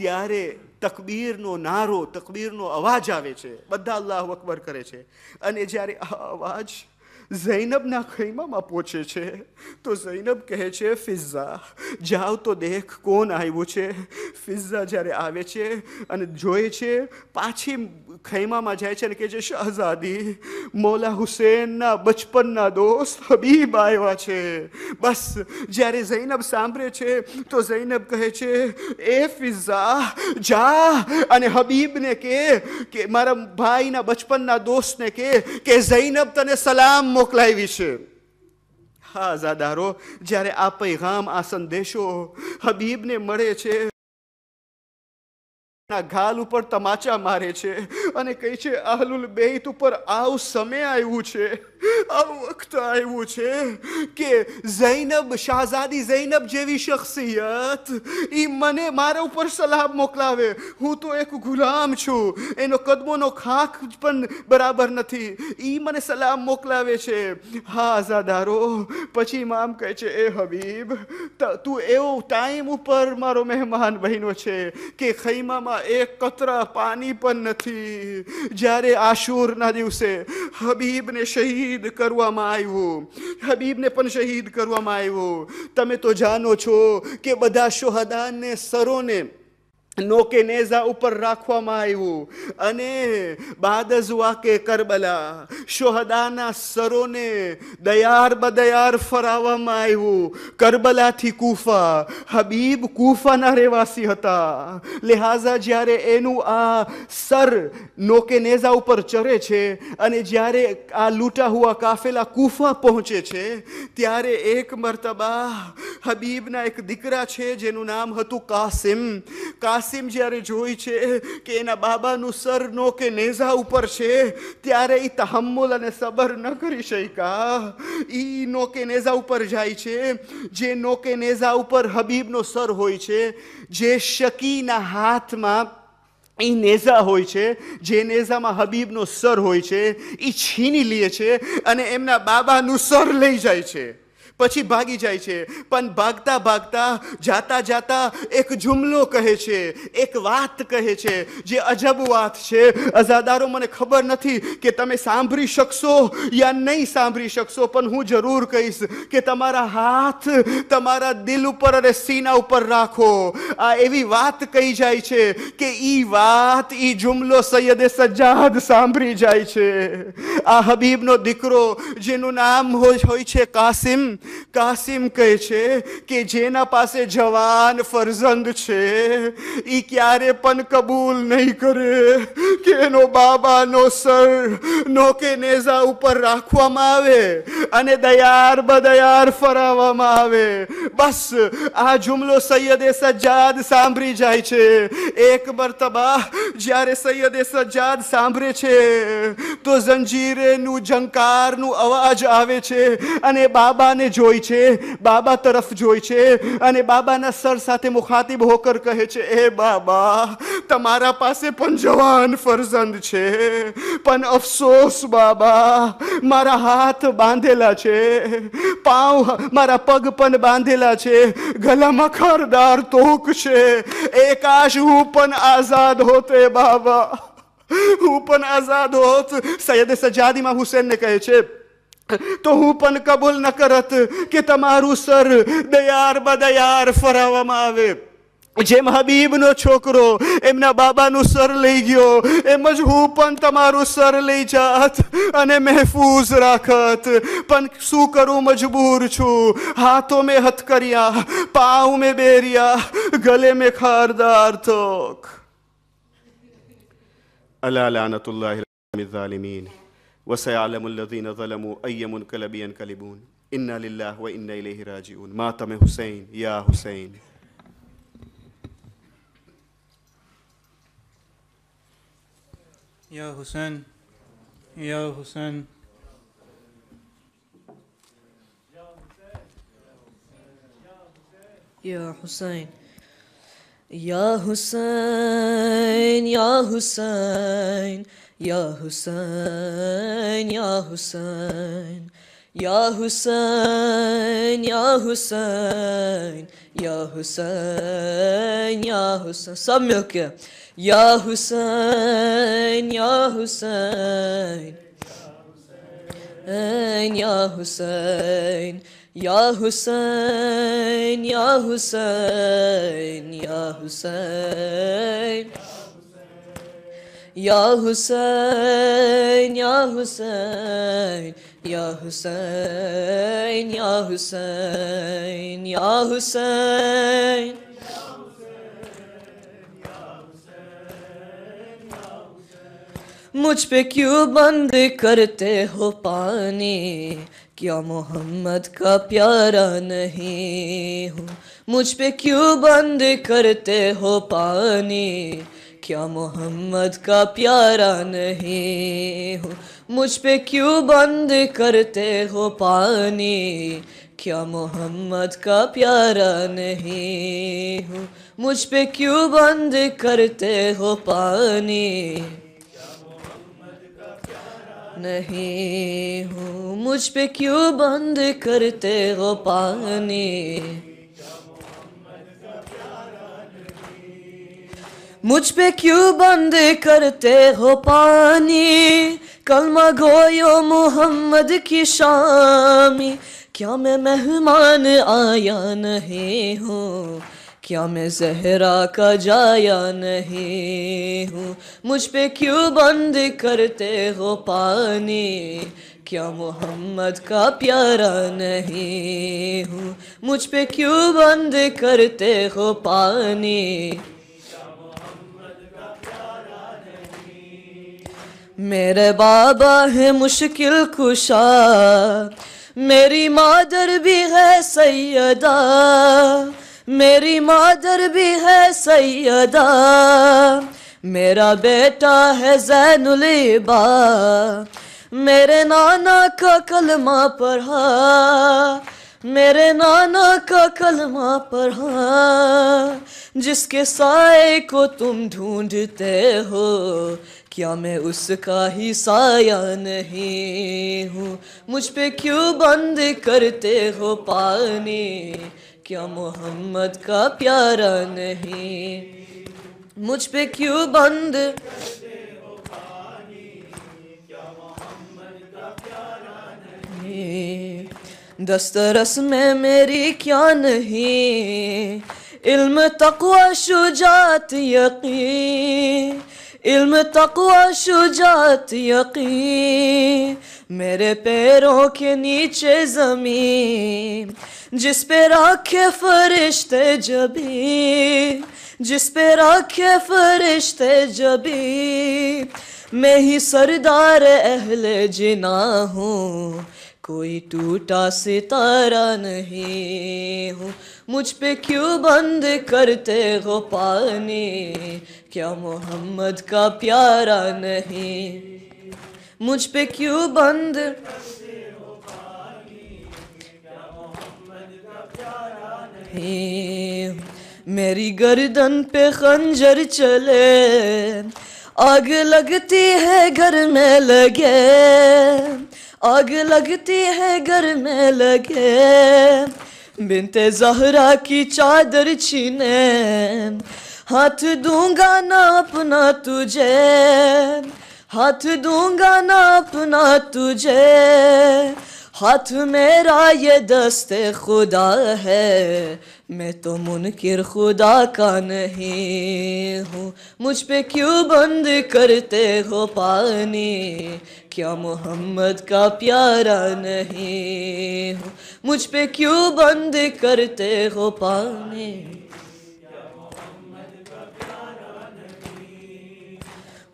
ત્યારે તકબીરનો નારો, તકબીરનો અવાજ આવે છે. બધા અલ્લાહ અકબર કરે છે. અને જ્યારે આ અવાજ ઝૈનબના ખૈમામાં પહોંચે છે. તો ઝૈનબ કહે છે ફિઝા જાઓ તો દેખ કોણ આવ્યું છે. ફિઝા જ્યારે આવે છે અને જોએ છે, પાછી ખૈમામાં જાય છે અને કહે છે, શહઝાદી, મૌલા હુસેનના બચપનના દોસ્ત હબીબ આવ્યા છે. બસ, જ્યારે ઝૈનબ સાંભળે છે, તો ઝૈનબ કહે છે, એ ફિઝા જા અને હબીબને કે મારા ભાઈના બચપનના દોસ્તને કે ઝૈનબ તને સલામ મોકલાવી છે હા ઝાદારો જ્યારે આ પૈગામ, આ સંદેશો હબીબને મળે છે ગાલ ઉપર તમાચા મારે છે અને કહે છે, આહલુલ બેત ઉપર આવ, સમય આવ્યું છે. આ વખત આવ્યું છે કે ઝૈનબ શાહઝાદી ઝૈનબ જેવી શખ્સિયત એ મને મારા ઉપર સલાહ મોકલાવે હું તો એક ગુલામ છું એનો કદમોનો ખાક પણ બરાબર નથી એ મને સલાહ મોકલાવે છે હા આઝાદારો પછી મામ કહે છે એ હબીબ તું એવો ટાઈમ ઉપર મારો મહેમાન બહેનો છે કે ખૈમામાં એક કતરા પાણી પણ નથી જ્યારે આશુરના દિવસે હબીબને શહીદ કરવામાં આવ્યું. હબીબને પણ શહીદ કરવામાં આવ્યો. તમે તો જાણો છો કે બધા શોહદાને સરોને નોકે નેઝા ઉપર રાખવામાં આવ્યું. અને બાદઝવા કે કરબલા, શોહદાના સરોને દયાર બદયાર ફરાવવામાં આવ્યું. કરબલાથી કુફા, હબીબ કુફાના રહેવાસી હતા. લિહાઝા જ્યારે એનું આ સર નોકે નેઝા ઉપર ચરે છે અને જ્યારે આ લૂંટા હુઆ કાફેલા કુફા પહોંચે છે, ત્યારે એક મરતબા હબીબના એક દીકરા છે જેનું નામ હતું કાસિમ કાસિમ. જ્યારે જોઈ છે કે એના બાબાનું સર નો કે નેઝા ઉપર છે, ત્યારે એ તહમ્મુલ અને સબર ન કરી શક્યા ઈ નો કે નેઝા ઉપર જાય છે. જે નો કે નેઝા ઉપર હબીબનો સર હોય છે, જે શકીના હાથમાં એ નેઝા હોય છે, જે નેઝામાં હબીબનો સર હોય છે એ છીની લે છે અને એમના બાબાનું સર લઈ જાય છે. પછી ભાગી જાય છે. પણ ભાગતા ભાગતા, જાતા જાતા એક જુમલો કહે છે, એક વાત કહે છે, જે અજબ વાત છે. અઝાદારો, મને ખબર નથી કે તમે સાંભળી શકશો યા નહીં સાંભળી શકશો, પણ હું જરૂર કહીશ કે તમારા હાથ, તમારા દિલ ઉપર અને સીના ઉપર રાખો. આ એવી વાત કહી જાય છે કે ઈ વાત, ઈ જુમલો સૈયદે સજ્જાદ સાંભળી જાય છે. આ હબીબનો દીકરો, જેનું નામ હોય છે કાસિમ કાસિમ કહે છે કે જેના પાસે જવાન ફરજંદ છે એ ક્યારે પણ કબૂલ નહીં કરે કે એનો બાબાનો સર નો કે નેઝા ઉપર રાખવામાં આવે અને દયાર બદયાર ફરાવવામાં આવે. બસ, આ જુમલો સૈયદે સજ્જાદ સાંભળી જાય છે. એક મરતબા જ્યારે સૈયદે સજ્જાદ સાંભળે છે, તો જંજીરેનું, જંકારનું અવાજ આવે છે અને બાબાને જોઈ છે, બાબા તરફ જોઈ છે અને બાબાના સર સાથે મુખાતિબ હોકર કહે છે, એ બાબા, તમારા પાસે પણ જવાન ફરજંદ છે. પણ અફસોસ બાબા, મારા હાથ બાંધેલા છે. પાવ મારા પગ પણ બાંધેલા છે. ગલામાં ખરદાર તોક છે. એ કાશ હું પણ આઝાદ હોતે બાબા. હું પણ આઝાદ હોત. સૈયદ સજાદીમાં હુસેનને કહે છે તો હું પણ કબૂલ ન કરત કે તમારું સર દયાર બદયાર ફરાવવામાં આવે જેમ હબીબનો છોકરો એમના બાબાનું સર લઈ ગયો એમ જ હું પણ તમારું સર લઈ જાત અને મહેફૂઝ રાખત પણ શું કરું મજબૂર છું હાથો મેં હથકરિયા પાઉ મેં બેરિયા ગલે મેં ખારદાર તોક અલા લાનતુલ્લાહ ઝાલિમીન وسيعلم الذين ظلموا أي منقلب ينقلبون. إنا لله وإنا إليه راجعون. ماتم حسين. يا حسين. Ya Hussein, Ya Hussein. Ya Hussein. Ya Hussein, Ya Hussein, Ya Hüseyin, Ya Hüseyin Ya Hüseyin, Ya Hüseyin Ya Hüseyin, Ya Hüseyin Sam yok ya Ya Hüseyin, Ya Hüseyin ya Hüseyin, ya Hüseyin, ya Hüseyin, ya Hüseyin. Ya Hüseyin. Ya Hussein, Ya Hussein, Ya Hussein, Ya Hussein. मुझ पे क्यों बंद करते हो पानी क्या मोहम्मद का प्यारा नहीं हूँ मुझ पे क्यों बंद करते हो पानी क्या मोहम्मद का प्यारा नहीं हूँ? मुझ पे क्यों बंद करते हो पानी? क्या मोहम्मद का प्यारा नहीं हूँ? मुझ पे क्यों बंद करते हो पानी? नहीं हूँ। मुझ पे क्यों बंद करते हो पानी? मुझ पे क्यों बंद करते हो पानी? कलमा गोयो मोहम्मद की शामी। क्या मैं मेहमान आया नहीं हूँ? क्या मैं जहरा का जाया नहीं हूँ? मुझ पे क्यों बंद करते हो पानी? क्या मोहम्मद का प्यारा नहीं हूँ? मुझ पे क्यों बंद करते हो पानी? मेरे बाबा है मुश्किल कुशा, मेरी मादर भी है सैयदा, मेरी मादर भी है सैयदा, मेरा बेटा है जैनुल इबा, मेरे नाना का कलमा पढ़ा, मेरे नाना का कलमा पढ़ा, जिसके साए को तुम ढूंढते हो क्या मैं उसका ही साया नहीं हूँ? मुझ पे क्यों बंद करते हो पानी? क्या मोहम्मद का प्यारा नहीं? मुझ पे क्यों बंद? दस्तरस में मेरी क्या नहीं? इल्म तकवा शुजात यकीन। इल्म तकवा शुजात यकीन। मेरे पैरों के नीचे ज़मीन, जिस पे रखे फरिश्ते जबी जिस पे रखे फरिश्ते जबी मैं ही सरदार अहले जिना हूँ, कोई टूटा सितारा नहीं हूँ। मुझ पे क्यों बंद करते हो पानी? क्या मोहम्मद का प्यारा नहीं? मुझ पे क्यों बंद? मेरी गर्दन पे खंजर चले, आग लगती है घर में लगे, आग लगती है घर में लगे। बिनते जहरा की चादर छीने हाथ दूँगा ना अपना तुझे, हाथ दूँगा ना अपना तुझे। हाथ मेरा ये दस्ते खुदा है, मैं तो मुनकिर खुदा का नहीं हूँ। मुझ पे क्यों बंद करते हो पानी? क्या मोहम्मद का प्यारा नहीं हूँ। मुझ पे क्यों बंद करते हो पानी?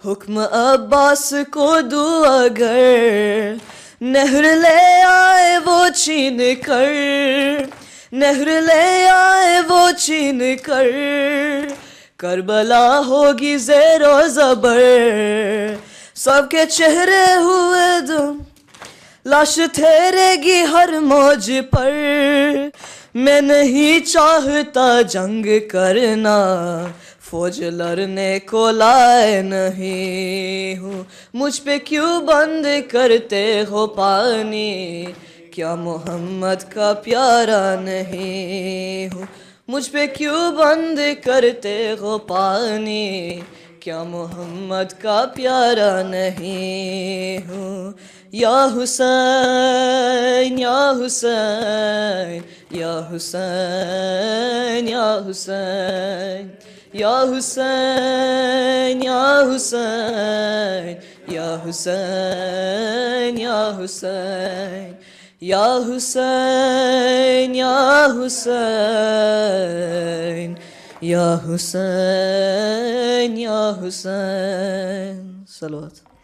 हुक्म अब्बास को दू अगर नहर ले आए वो छीन कर, नहर ले आए वो छीन कर। करबला होगी जेरो जबर, सबके चेहरे हुए दम। लाश ठहरेगी हर मौज पर, मैं नहीं चाहता जंग करना। फौज लड़ने को लाए नहीं हूँ। मुझ पे क्यों बंद करते हो पानी? क्या मोहम्मद का प्यारा नहीं हूँ। मुझ पे क्यों बंद करते हो पानी? क्या मोहम्मद का प्यारा नहीं हूँ। या हुसैन या हुसैन या हुसैन या Hussain. Ya Hüseyin, ya Hüseyin, ya Hüseyin, ya Hüseyin. Ya Hüseyin, ya Hüseyin, ya Hüseyin, ya Hüseyin. Salavat.